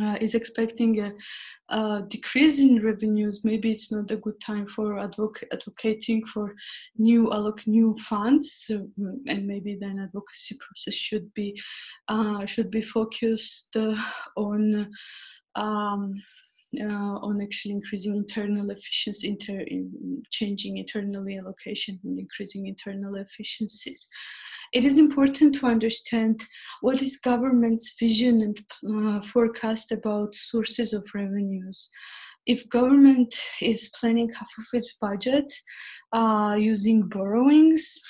uh, is expecting a, a, decrease in revenues, maybe it's not a good time for advoc- advocating for new alloc new funds, and maybe then advocacy process should be uh, should be focused uh, on. Um, uh, on actually increasing internal efficiency, inter- in changing internally allocation and increasing internal efficiencies it is important to understand what is government's vision and uh, forecast about sources of revenues. If government is planning half of its budget uh, using borrowings,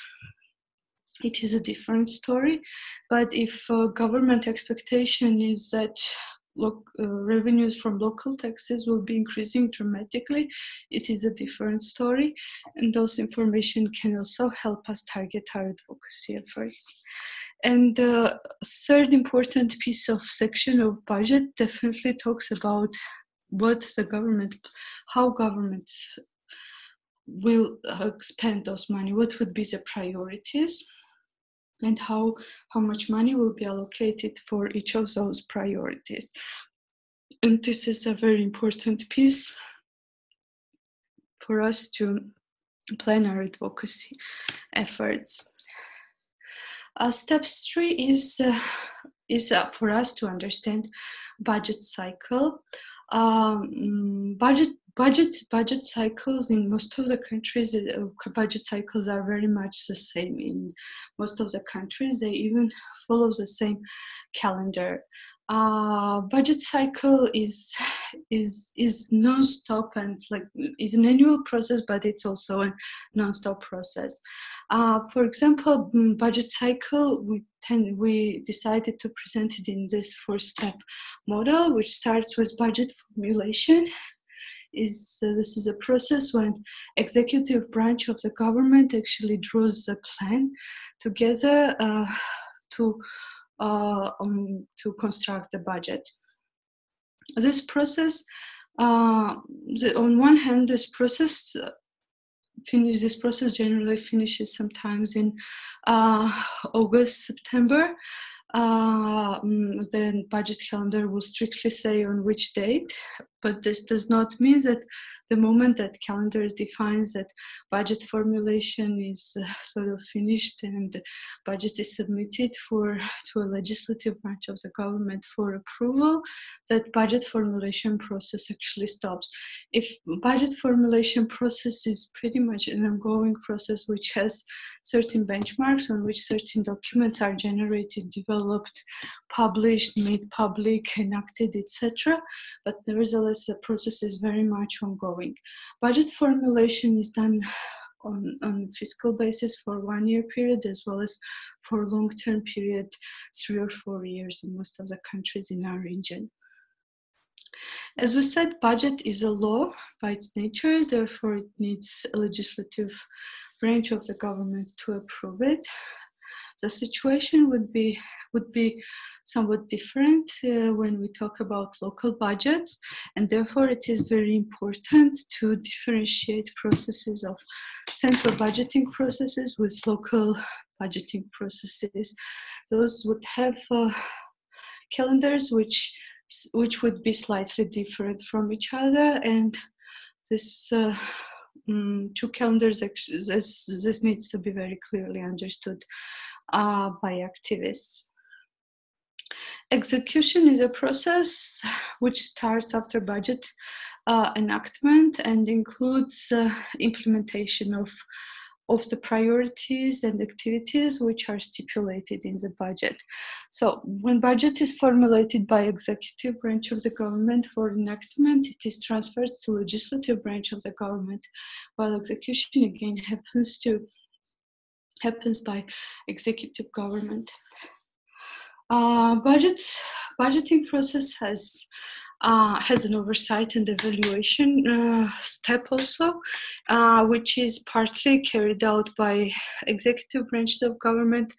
it is a different story. But if uh, government expectation is that revenues from local taxes will be increasing dramatically, it is a different story. And those information can also help us target our advocacy efforts. And the third important piece of section of budget definitely talks about what the government, how governments will uh, spend those money, what would be the priorities, and how how much money will be allocated for each of those priorities. And this is a very important piece for us to plan our advocacy efforts. Uh, steps three is uh, is uh, for us to understand budget cycle. Um, budget budget budget cycles in most of the countries uh, budget cycles are very much the same in most of the countries. They even follow the same calendar. Uh, budget cycle is is is non-stop and like is an annual process but it's also a non-stop process. Uh, for example mm, budget cycle we we decided to present it in this four step model which starts with budget formulation is uh, this is a process when executive branch of the government actually draws the plan together uh, to uh, um, to construct the budget. This process, uh, the, on one hand, this process uh, finish this process generally finishes sometimes in uh, August, September, uh, mm, the budget calendar will strictly say on which date, but this does not mean that the moment that calendar defines that budget formulation is uh, sort of finished and budget is submitted for to a legislative branch of the government for approval, that budget formulation process actually stops. If budget formulation process is pretty much an ongoing process which has certain benchmarks on which certain documents are generated, developed, published, made public, enacted, etc. But nevertheless, the process is very much ongoing. Budget formulation is done on, on fiscal basis for one year period as well as for long term period, three or four years in most of the countries in our region. As we said, budget is a law by its nature, therefore it needs a legislative branch of the government to approve it. The situation would be would be somewhat different uh, when we talk about local budgets, and therefore it is very important to differentiate processes of central budgeting processes with local budgeting processes. Those would have uh, calendars which which would be slightly different from each other and this uh, um, two calendars this, this needs to be very clearly understood uh, by activists execution is a process which starts after budget uh, enactment and includes uh, implementation of of the priorities and activities which are stipulated in the budget. So when budget is formulated by executive branch of the government for enactment, it is transferred to legislative branch of the government, while execution again happens to happens by executive government. Uh, budget budgeting process has uh, has an oversight and evaluation uh, step also, uh, which is partly carried out by executive branches of government,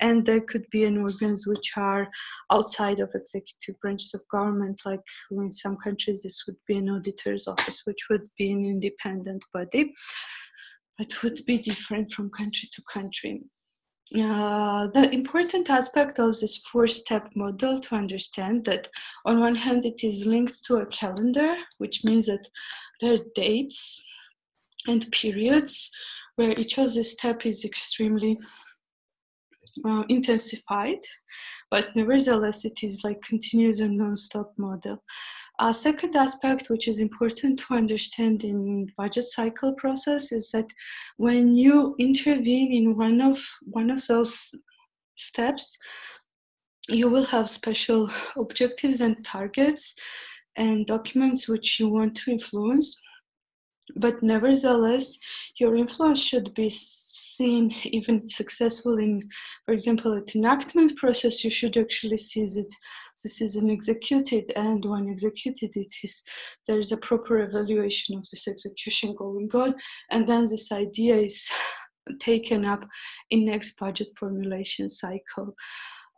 and there could be an organs which are outside of executive branches of government, like in some countries this would be an auditor's office, which would be an independent body, but would be different from country to country. Uh, the important aspect of this four step model to understand that on one hand it is linked to a calendar which means that there are dates and periods where each of the step is extremely uh, intensified but nevertheless it is like continuous and non-stop model a second aspect, which is important to understand in budget cycle process, is that when you intervene in one of one of those steps, you will have special objectives and targets and documents which you want to influence. But nevertheless, your influence should be seen even successful in, for example, at enactment process, you should actually see that this is an executed and when executed it is there is a proper evaluation of this execution going on and then this idea is taken up in next budget formulation cycle.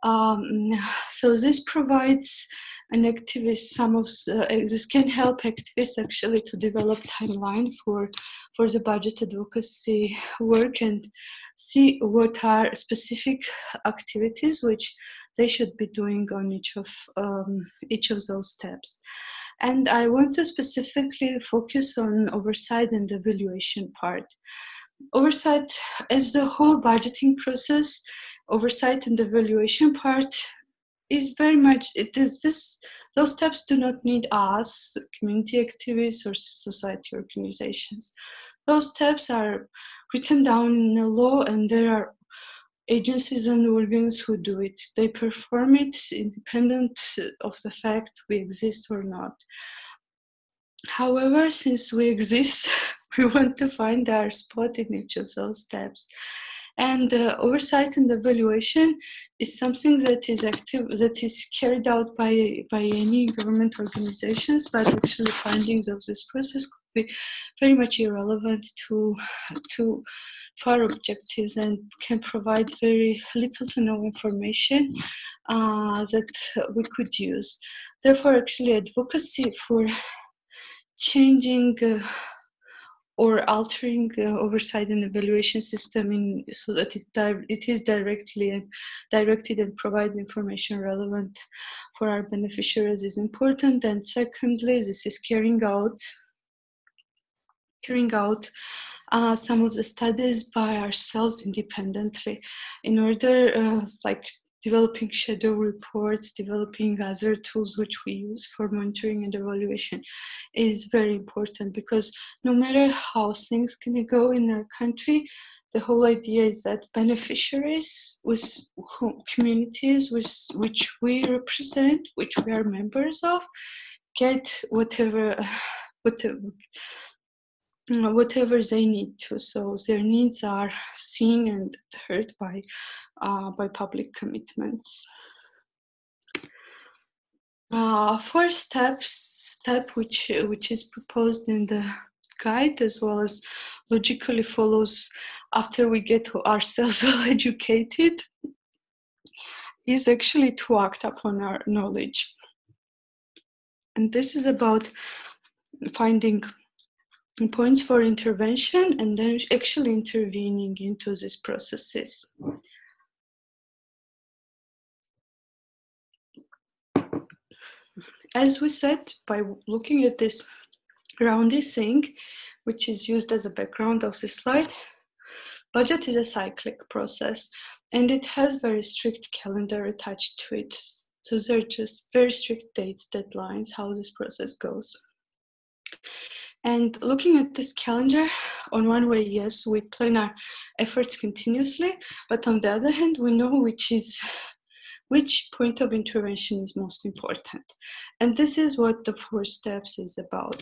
Um, so this provides an activist some of uh, this can help activists actually to develop timeline for for the budget advocacy work and see what are specific activities which they should be doing on each of um, each of those steps. And i want to specifically focus on oversight and evaluation part. Oversight as the whole budgeting process oversight and evaluation part is very much it is this those steps do not need us community activists or society organizations. Those steps are written down in the law and there are agencies and organs who do it. They perform it independent of the fact we exist or not. However since we exist we want to find our spot in each of those steps. And uh, oversight and evaluation is something that is active that is carried out by by any government organizations but actually findings of this process could be very much irrelevant to to our objectives and can provide very little to no information uh, that we could use. Therefore, actually, advocacy for changing uh, or altering oversight and evaluation system in, so that it, it is directly and directed and provides information relevant for our beneficiaries is important. And secondly, this is carrying out carrying out uh, some of the studies by ourselves independently in order uh, like developing shadow reports, developing other tools which we use for monitoring and evaluation is very important because no matter how things can go in our country, the whole idea is that beneficiaries with communities with which we represent, which we are members of, get whatever whatever whatever they need to. So their needs are seen and heard by uh, by public commitments. Uh, first steps, step which which is proposed in the guide as well as logically follows after we get ourselves educated is actually to act upon our knowledge. And this is about finding points for intervention and then actually intervening into these processes. As we said, by looking at this roundy thing, which is used as a background of this slide, budget is a cyclic process and it has very strict calendar attached to it. So there are just very strict dates, deadlines, how this process goes. And looking at this calendar, on one way, yes, we plan our efforts continuously, but on the other hand, we know which is which point of intervention is most important. And this is what the four steps is about.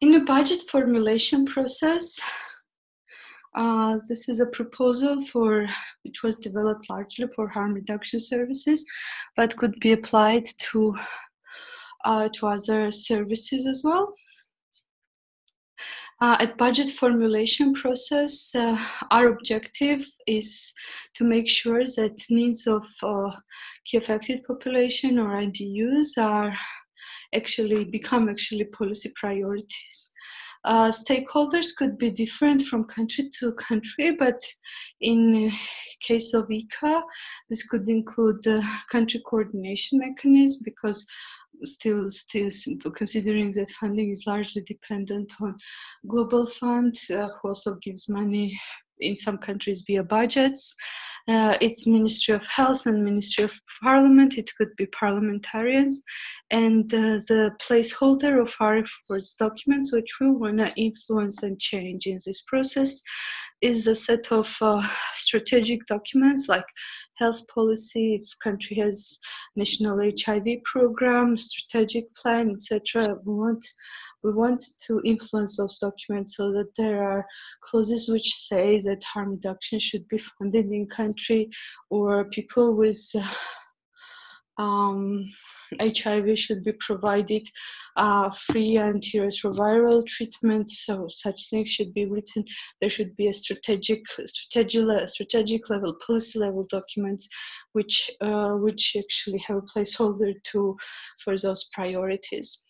In the budget formulation process, uh, this is a proposal for which was developed largely for harm reduction services, but could be applied to uh, to other services as well. Uh, at budget formulation process, uh, our objective is to make sure that needs of uh, key affected population or IDUs are actually become actually policy priorities. Uh, stakeholders could be different from country to country, but in case of ICA, this could include the country coordination mechanism because still still considering that funding is largely dependent on global fund uh, who also gives money in some countries via budgets uh, it's ministry of health and ministry of parliament. It could be parliamentarians. And uh, the placeholder of our efforts documents which we want to influence and change in this process is a set of uh, strategic documents like health policy, if country has national HIV program, strategic plan, etc. We want we want to influence those documents so that there are clauses which say that harm reduction should be funded in country or people with uh, um, HIV should be provided uh, free antiretroviral treatment. So such things should be written. There should be a strategic, strategic, strategic level, policy level documents, which uh, which actually have a placeholder to for those priorities.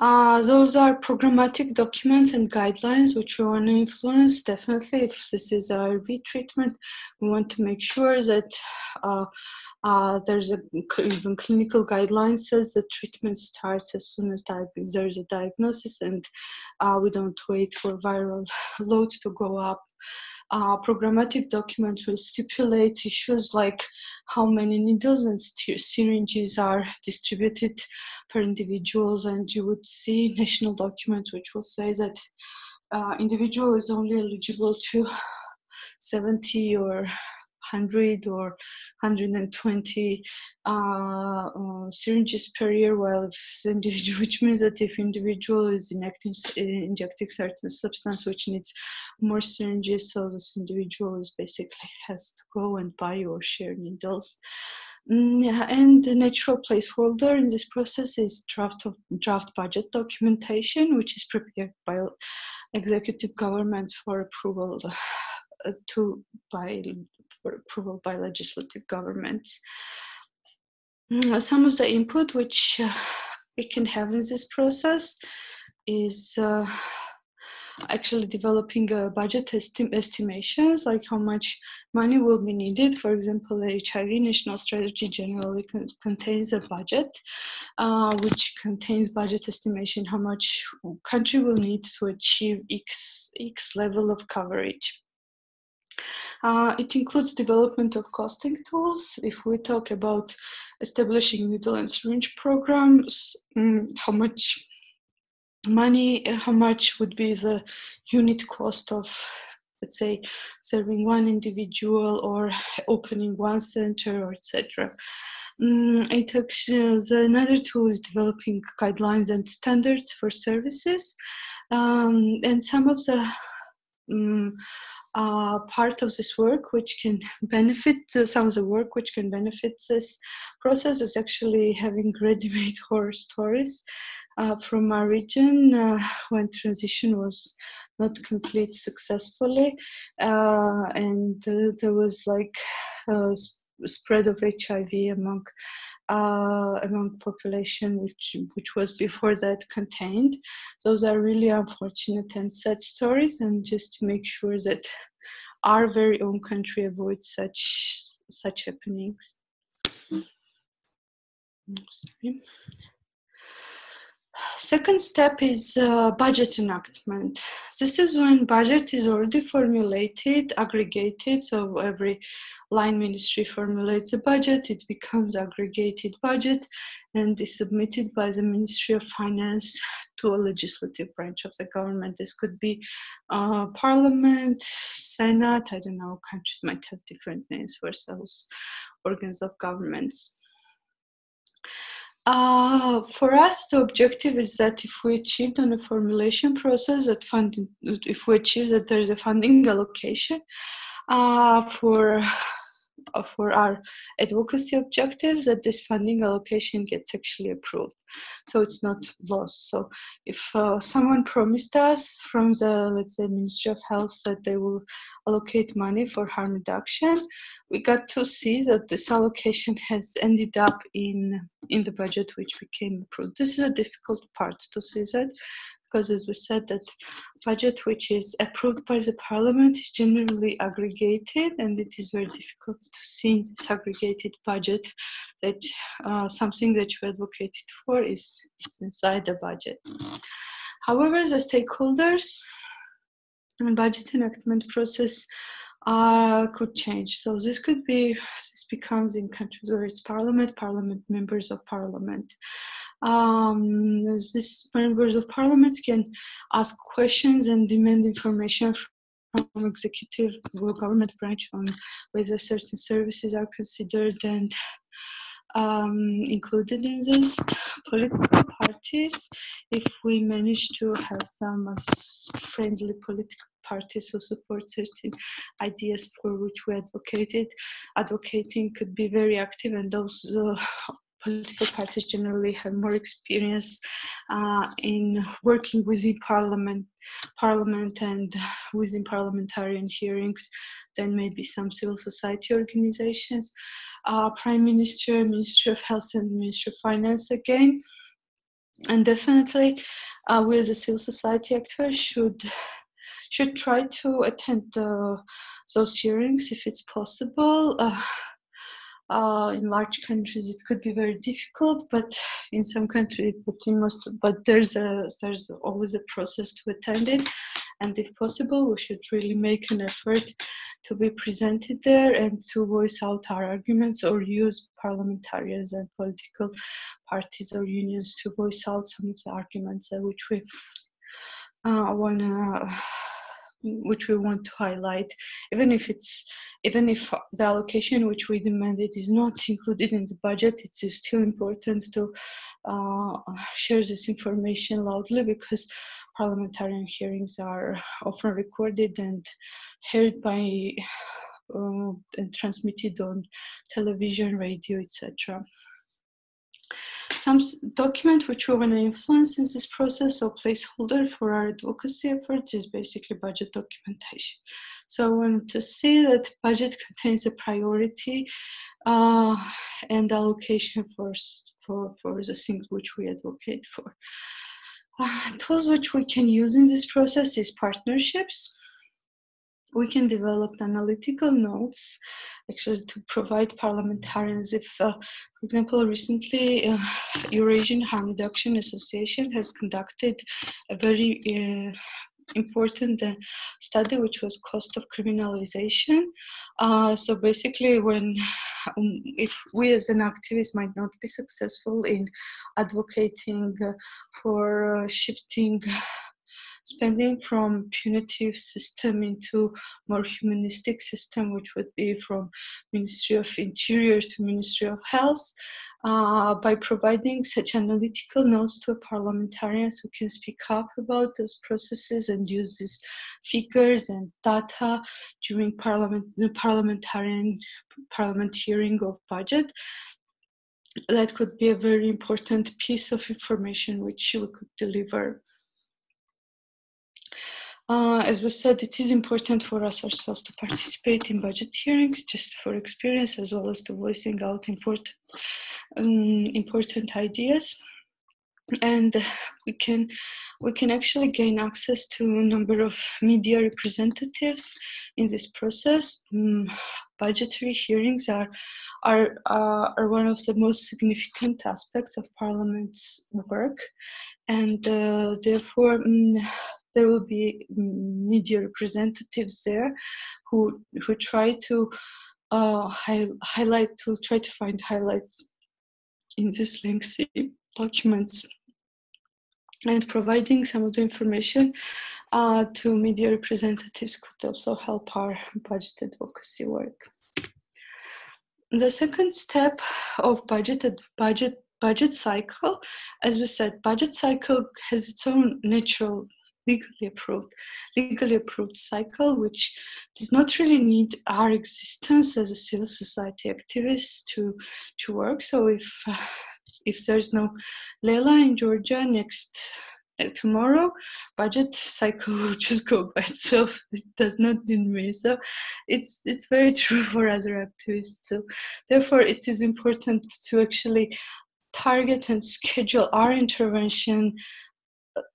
Uh, those are programmatic documents and guidelines which we want to influence. Definitely, if this is ARV treatment, we want to make sure that uh, uh, there's a even clinical guidelines says the treatment starts as soon as there's a diagnosis, and uh, we don't wait for viral loads to go up uh, programmatic document will stipulate issues like how many needles and syringes are distributed per individuals and you would see national documents which will say that uh, individual is only eligible to 70 or 100 or 120 uh, uh, syringes per year, while if individual, which means that if individual is injecting, injecting certain substance which needs more syringes, so this individual is basically has to go and buy or share needles. Mm, and the natural placeholder in this process is draft of draft budget documentation, which is prepared by executive governments for approval uh, to by for approval by legislative governments. Mm, some of the input which uh, we can have in this process is uh, actually developing a budget esti- estimations, like how much money will be needed. For example, the HIV national strategy generally con- contains a budget, uh, which contains budget estimation how much country will need to achieve X, X level of coverage. Uh, it includes development of costing tools. If we talk about establishing needle and syringe programs, um, how much money, uh, how much would be the unit cost of, let's say, serving one individual or opening one center, or etc. Um, it actually, the, another tool is developing guidelines and standards for services, um, and some of the um, uh, part of this work which can benefit uh, some of the work which can benefit this process is actually having ready-made horror stories uh, from our region uh, when transition was not complete successfully uh, and uh, there was like spread of hiv among uh, among population which which was before that contained. Those are really unfortunate and sad stories, and just to make sure that our very own country avoids such such happenings. Sorry. Second step is uh, budget enactment. This is when budget is already formulated, aggregated, so every line ministry formulates a budget, it becomes aggregated budget and is submitted by the Ministry of Finance to a legislative branch of the government. This could be uh, Parliament, Senate, I don't know, countries might have different names for those organs of governments. Uh, for us, the objective is that if we achieved on a formulation process that funding, if we achieve that there is a funding allocation uh, for for our advocacy objectives that this funding allocation gets actually approved. So it's not lost. So if uh, someone promised us from the let's say ministry of health that they will allocate money for harm reduction we got to see that this allocation has ended up in in the budget which became approved. This is a difficult part to see that because as we said that budget which is approved by the parliament is generally aggregated and it is very difficult to see in this aggregated budget that uh, something that you advocated for is, is inside the budget. However, the stakeholders and budget enactment process uh, could change. So this could be, this becomes in countries where it's parliament, parliament members of parliament um, these members of parliament can ask questions and demand information from executive or government branch on whether certain services are considered and um, included in this. Political parties if we manage to have some friendly political parties who support certain ideas for which we advocated advocating could be very active and those political parties generally have more experience uh, in working within parliament, parliament and within parliamentarian hearings than maybe some civil society organizations. Uh, Prime Minister, Ministry of Health, and Ministry of Finance again. And definitely, uh, we as a civil society actor should should try to attend uh, those hearings if it's possible. Uh, uh, in large countries, it could be very difficult, but in some countries, but in most, but there's a there's always a process to attend it, and if possible, we should really make an effort to be presented there and to voice out our arguments or use parliamentarians and political parties or unions to voice out some of the arguments uh, which we uh, want to which we want to highlight, even if it's even if the allocation which we demanded is not included in the budget, it is still important to uh, share this information loudly because parliamentarian hearings are often recorded and heard by uh, and transmitted on television, radio, etc some document which we want to influence in this process or placeholder for our advocacy efforts is basically budget documentation. So I want to see that budget contains a priority uh, and allocation for, for, for the things which we advocate for. Uh, tools which we can use in this process is partnerships we can develop analytical notes actually to provide parliamentarians if uh, for example recently uh, eurasian harm reduction association has conducted a very uh, important uh, study which was cost of criminalization. Uh, so basically when um, if we as an activist might not be successful in advocating uh, for shifting spending from punitive system into more humanistic system, which would be from Ministry of Interior to Ministry of Health. Uh, by providing such analytical notes to parliamentarians who can speak up about those processes and use these figures and data during parliament, the parliamentarian parliament hearing of budget. That could be a very important piece of information which we could deliver. Uh, as we said, it is important for us ourselves to participate in budget hearings just for experience as well as to voicing out important, um, important ideas. And we can we can actually gain access to a number of media representatives in this process. Um, budgetary hearings are are uh, are one of the most significant aspects of Parliament's work, and uh, therefore. Um, there will be media representatives there who who try to uh, hi- highlight to try to find highlights in these lengthy documents and providing some of the information uh, to media representatives could also help our budget advocacy work. The second step of budget budget budget cycle, as we said, budget cycle has its own natural legally approved legally approved cycle which does not really need our existence as a civil society activist to to work. So if uh, if there's no Lela in Georgia next uh, tomorrow budget cycle will just go by itself. It does not need me. So it's it's very true for other activists. So therefore it is important to actually target and schedule our intervention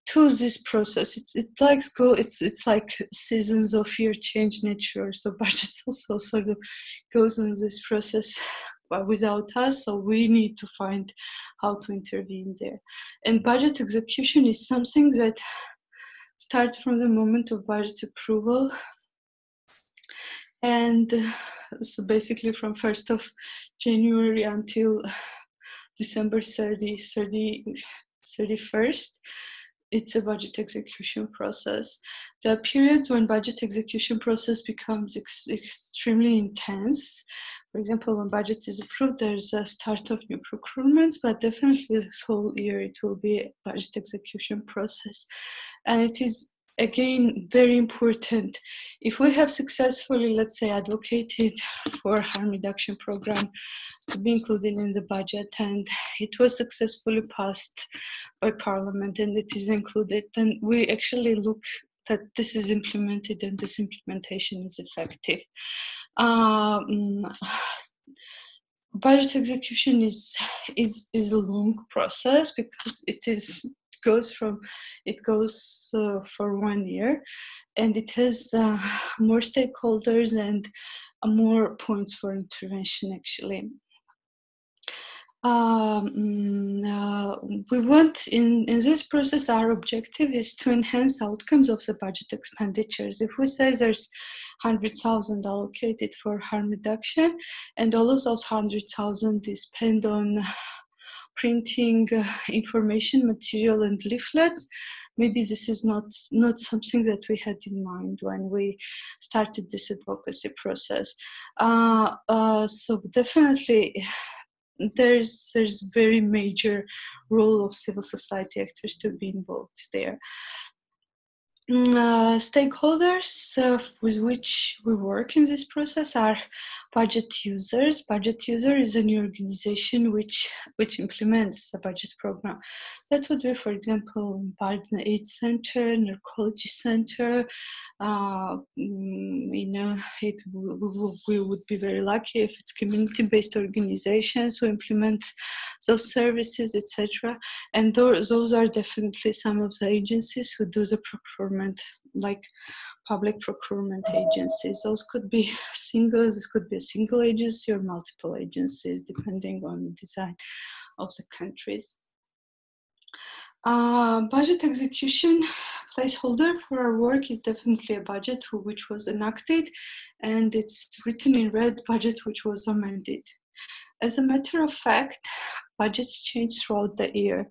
to this process it's it likes go it's it's like seasons of year change nature so budgets also sort of goes on this process but without us so we need to find how to intervene there. And budget execution is something that starts from the moment of budget approval. And uh, so basically from 1st of january until december 30 30 31st it's a budget execution process. There are periods when budget execution process becomes ex- extremely intense. For example, when budget is approved, there's a start of new procurements, but definitely this whole year it will be a budget execution process. And it is again, very important. If we have successfully, let's say, advocated for harm reduction program to be included in the budget and it was successfully passed by parliament and it is included, then we actually look that this is implemented and this implementation is effective. Um, budget execution is is is a long process because it is goes from it goes uh, for one year and it has uh, more stakeholders and uh, more points for intervention actually. Um, uh, we want in, in this process our objective is to enhance outcomes of the budget expenditures. If we say there's 100000 allocated for harm reduction and all of those 100000 is spent on printing uh, information material and leaflets. Maybe this is not not something that we had in mind when we started this advocacy process. Uh, uh, so definitely there's there's very major role of civil society actors to be involved there. Mm, uh, stakeholders uh, with which we work in this process are budget users. Budget user is a new organization which which implements a budget program. That would be, for example, Partner Aid Center, Narcology Center. Uh, mm, you know, it, we, would be very lucky if it's community-based organizations who implement those services, etc. And those are definitely some of the agencies who do the procurement, like public procurement agencies. Those could be single, this could be a single agency or multiple agencies, depending on the design of the countries. Uh, budget execution placeholder for our work is definitely a budget which was enacted and it's written in red budget which was amended. As a matter of fact, budgets change throughout the year.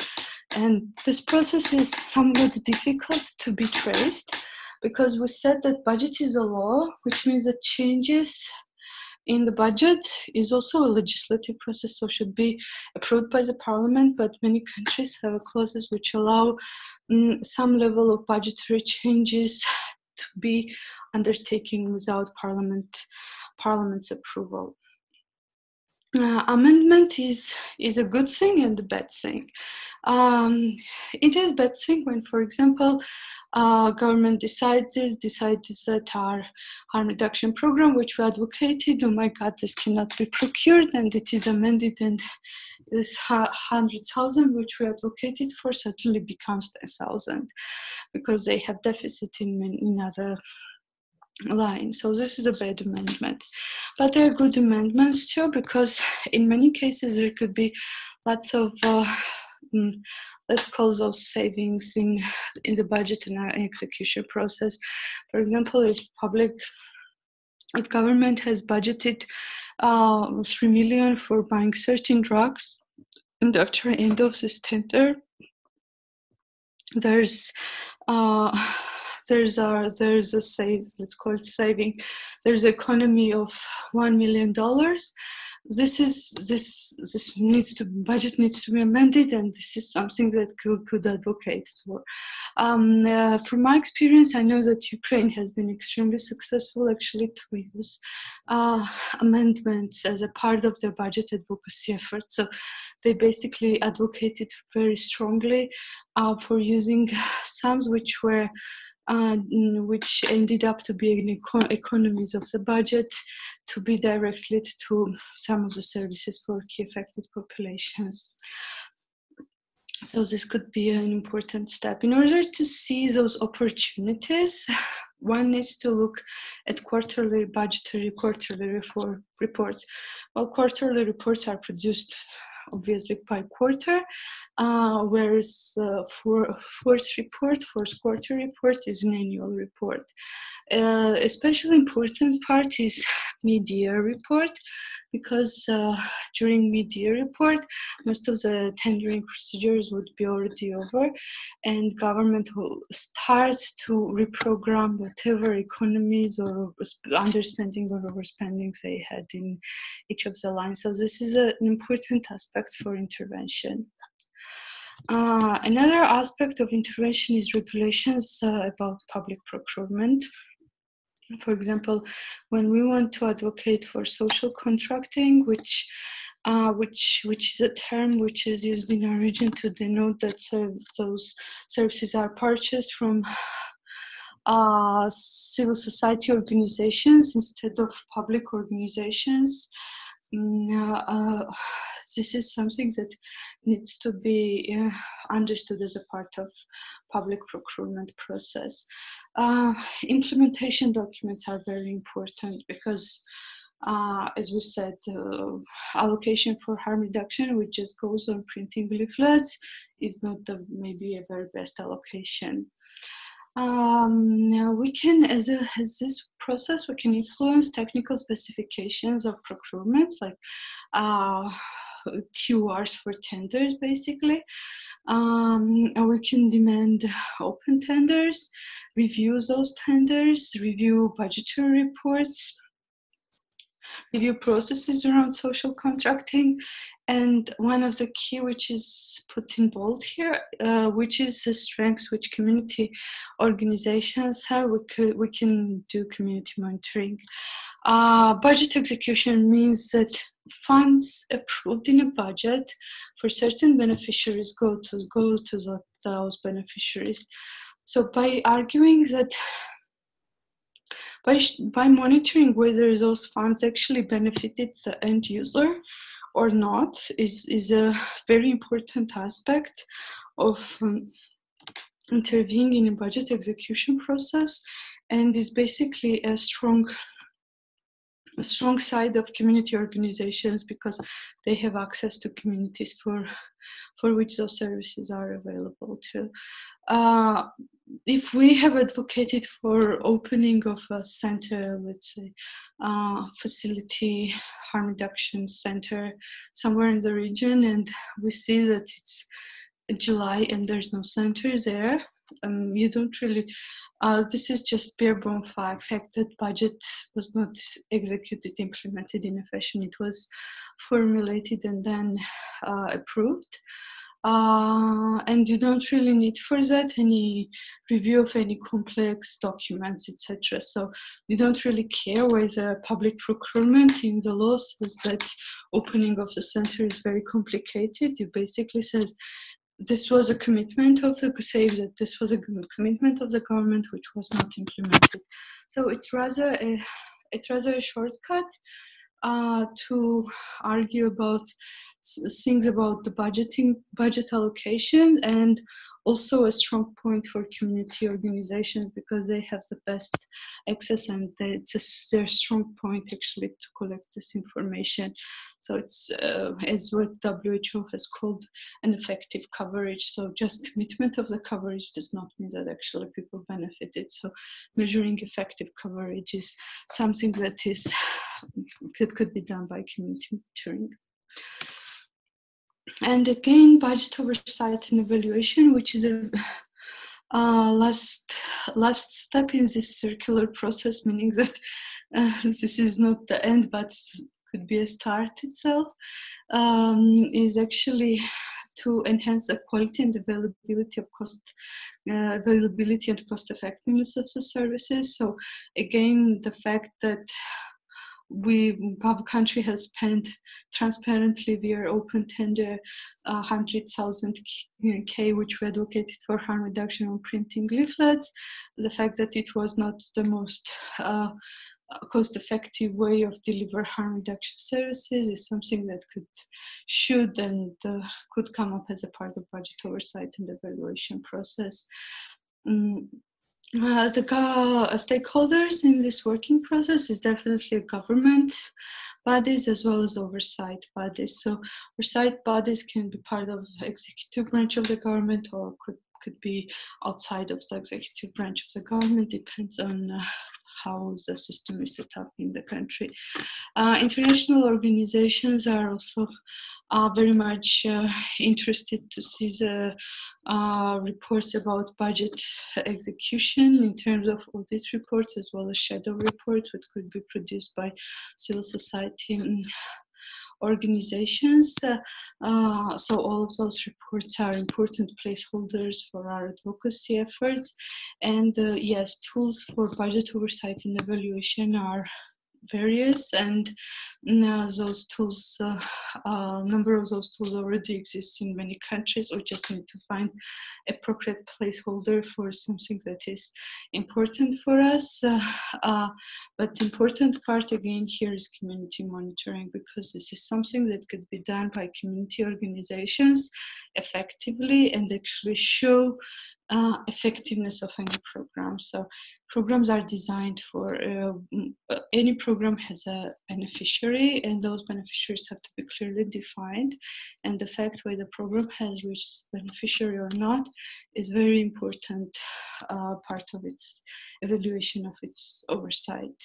And this process is somewhat difficult to be traced because we said that budget is a law, which means that changes in the budget is also a legislative process, so should be approved by the parliament. But many countries have clauses which allow um, some level of budgetary changes to be undertaken without parliament parliament's approval uh, amendment is is a good thing and a bad thing. Um, it is bad thing when, for example, uh, government decides decides that our harm reduction program, which we advocated, oh my God, this cannot be procured, and it is amended, and this hundred thousand which we advocated for suddenly becomes ten thousand because they have deficit in in other line. So this is a bad amendment. But there are good amendments too, because in many cases there could be lots of uh, let's call those savings in in the budget and execution process. For example, if public if government has budgeted uh, three million for buying certain drugs, and after end of this tender, there's uh, there's a there's a save let's call it saving there's economy of one million dollars this is this this needs to budget needs to be amended and this is something that could, could advocate for. Um, uh, from my experience i know that ukraine has been extremely successful actually to use uh, amendments as a part of their budget advocacy effort. So they basically advocated very strongly uh, for using sums which were which ended up to be eco- economies of the budget to be directed to some of the services for key affected populations. So this could be an important step. In order to see those opportunities, one needs to look at quarterly budgetary quarterly reform reports. Well, quarterly reports are produced obviously by quarter, uh, whereas uh, for fourth report, fourth quarter report is an annual report. Uh, especially important part is mid-year report because uh, during mid-year report, most of the tendering procedures would be already over, and government starts to reprogram whatever economies or underspending or overspendings they had in each of the lines. So this is an important aspect for intervention. Uh, another aspect of intervention is regulations uh, about public procurement. For example, when we want to advocate for social contracting, which uh, which which is a term which is used in our region to denote that those services are purchased from uh, civil society organizations instead of public organizations. Mm, uh, this is something that needs to be uh, understood as a part of public procurement process. Uh, implementation documents are very important because uh, as we said, uh, allocation for harm reduction, which just goes on printing leaflets, is not the maybe a very best allocation. Um, now we can, as, a, as this process, we can influence technical specifications of procurements, like uh, QRs for tenders, basically. Um, we can demand open tenders, review those tenders, review budgetary reports, review processes around social contracting. And one of the key which is put in bold here uh, which is the strengths which community organizations have we, could, we can do community monitoring. Uh, budget execution means that funds approved in a budget for certain beneficiaries go to go to the, those beneficiaries so by arguing that by, by monitoring whether those funds actually benefited the end user or not is, is a very important aspect of um, intervening in a budget execution process and is basically a strong a strong side of community organizations because they have access to communities for for which those services are available to. Uh, if we have advocated for opening of a center, let's say, uh, facility harm reduction center somewhere in the region, and we see that it's July and there's no center there, um, you don't really uh, this is just bare bone fact, that budget was not executed implemented in a fashion. It was formulated and then uh, approved uh, and you don't really need for that any review of any complex documents etc so you don't really care whether public procurement in the law says that opening of the center is very complicated. You basically says this was a commitment of the say that this was a commitment of the government which was not implemented. So it's rather a it's rather a shortcut uh, to argue about things about the budgeting budget allocation and also a strong point for community organizations because they have the best access and it's a, their strong point actually to collect this information. So it's uh, as what WHO has called an effective coverage. So just commitment of the coverage does not mean that actually people benefited. So measuring effective coverage is something that is that could be done by community monitoring. And again, budget oversight and evaluation, which is a uh, last last step in this circular process, meaning that uh, this is not the end, but could be a start itself, um, is actually to enhance the quality and availability of cost uh, availability and cost effectiveness of the services. So again, the fact that we our country has spent transparently via open tender uh, 100,000 K, which we advocated for harm reduction on printing leaflets. The fact that it was not the most uh, cost-effective way of deliver harm reduction services is something that could, should, and uh, could come up as a part of budget oversight and evaluation process. Um, uh, the uh, stakeholders in this working process is definitely government bodies as well as oversight bodies. So oversight bodies can be part of the executive branch of the government or could could be outside of the executive branch of the government. Depends on uh, how the system is set up in the country. Uh, international organizations are also uh, very much uh, interested to see the uh, reports about budget execution in terms of audit reports as well as shadow reports, which could be produced by civil society organizations. Uh, uh, so all of those reports are important placeholders for our advocacy efforts. And uh, yes, tools for budget oversight and evaluation are various and uh, those tools a uh, uh, number of those tools already exist in many countries. We just need to find appropriate placeholder for something that is important for us uh, uh, but the important part again here is community monitoring because this is something that could be done by community organizations effectively and actually show uh, effectiveness of any program. So programs are designed for uh, uh, any program has a beneficiary and those beneficiaries have to be clearly defined and the fact whether the program has reached beneficiary or not is very important uh, part of its evaluation of its oversight.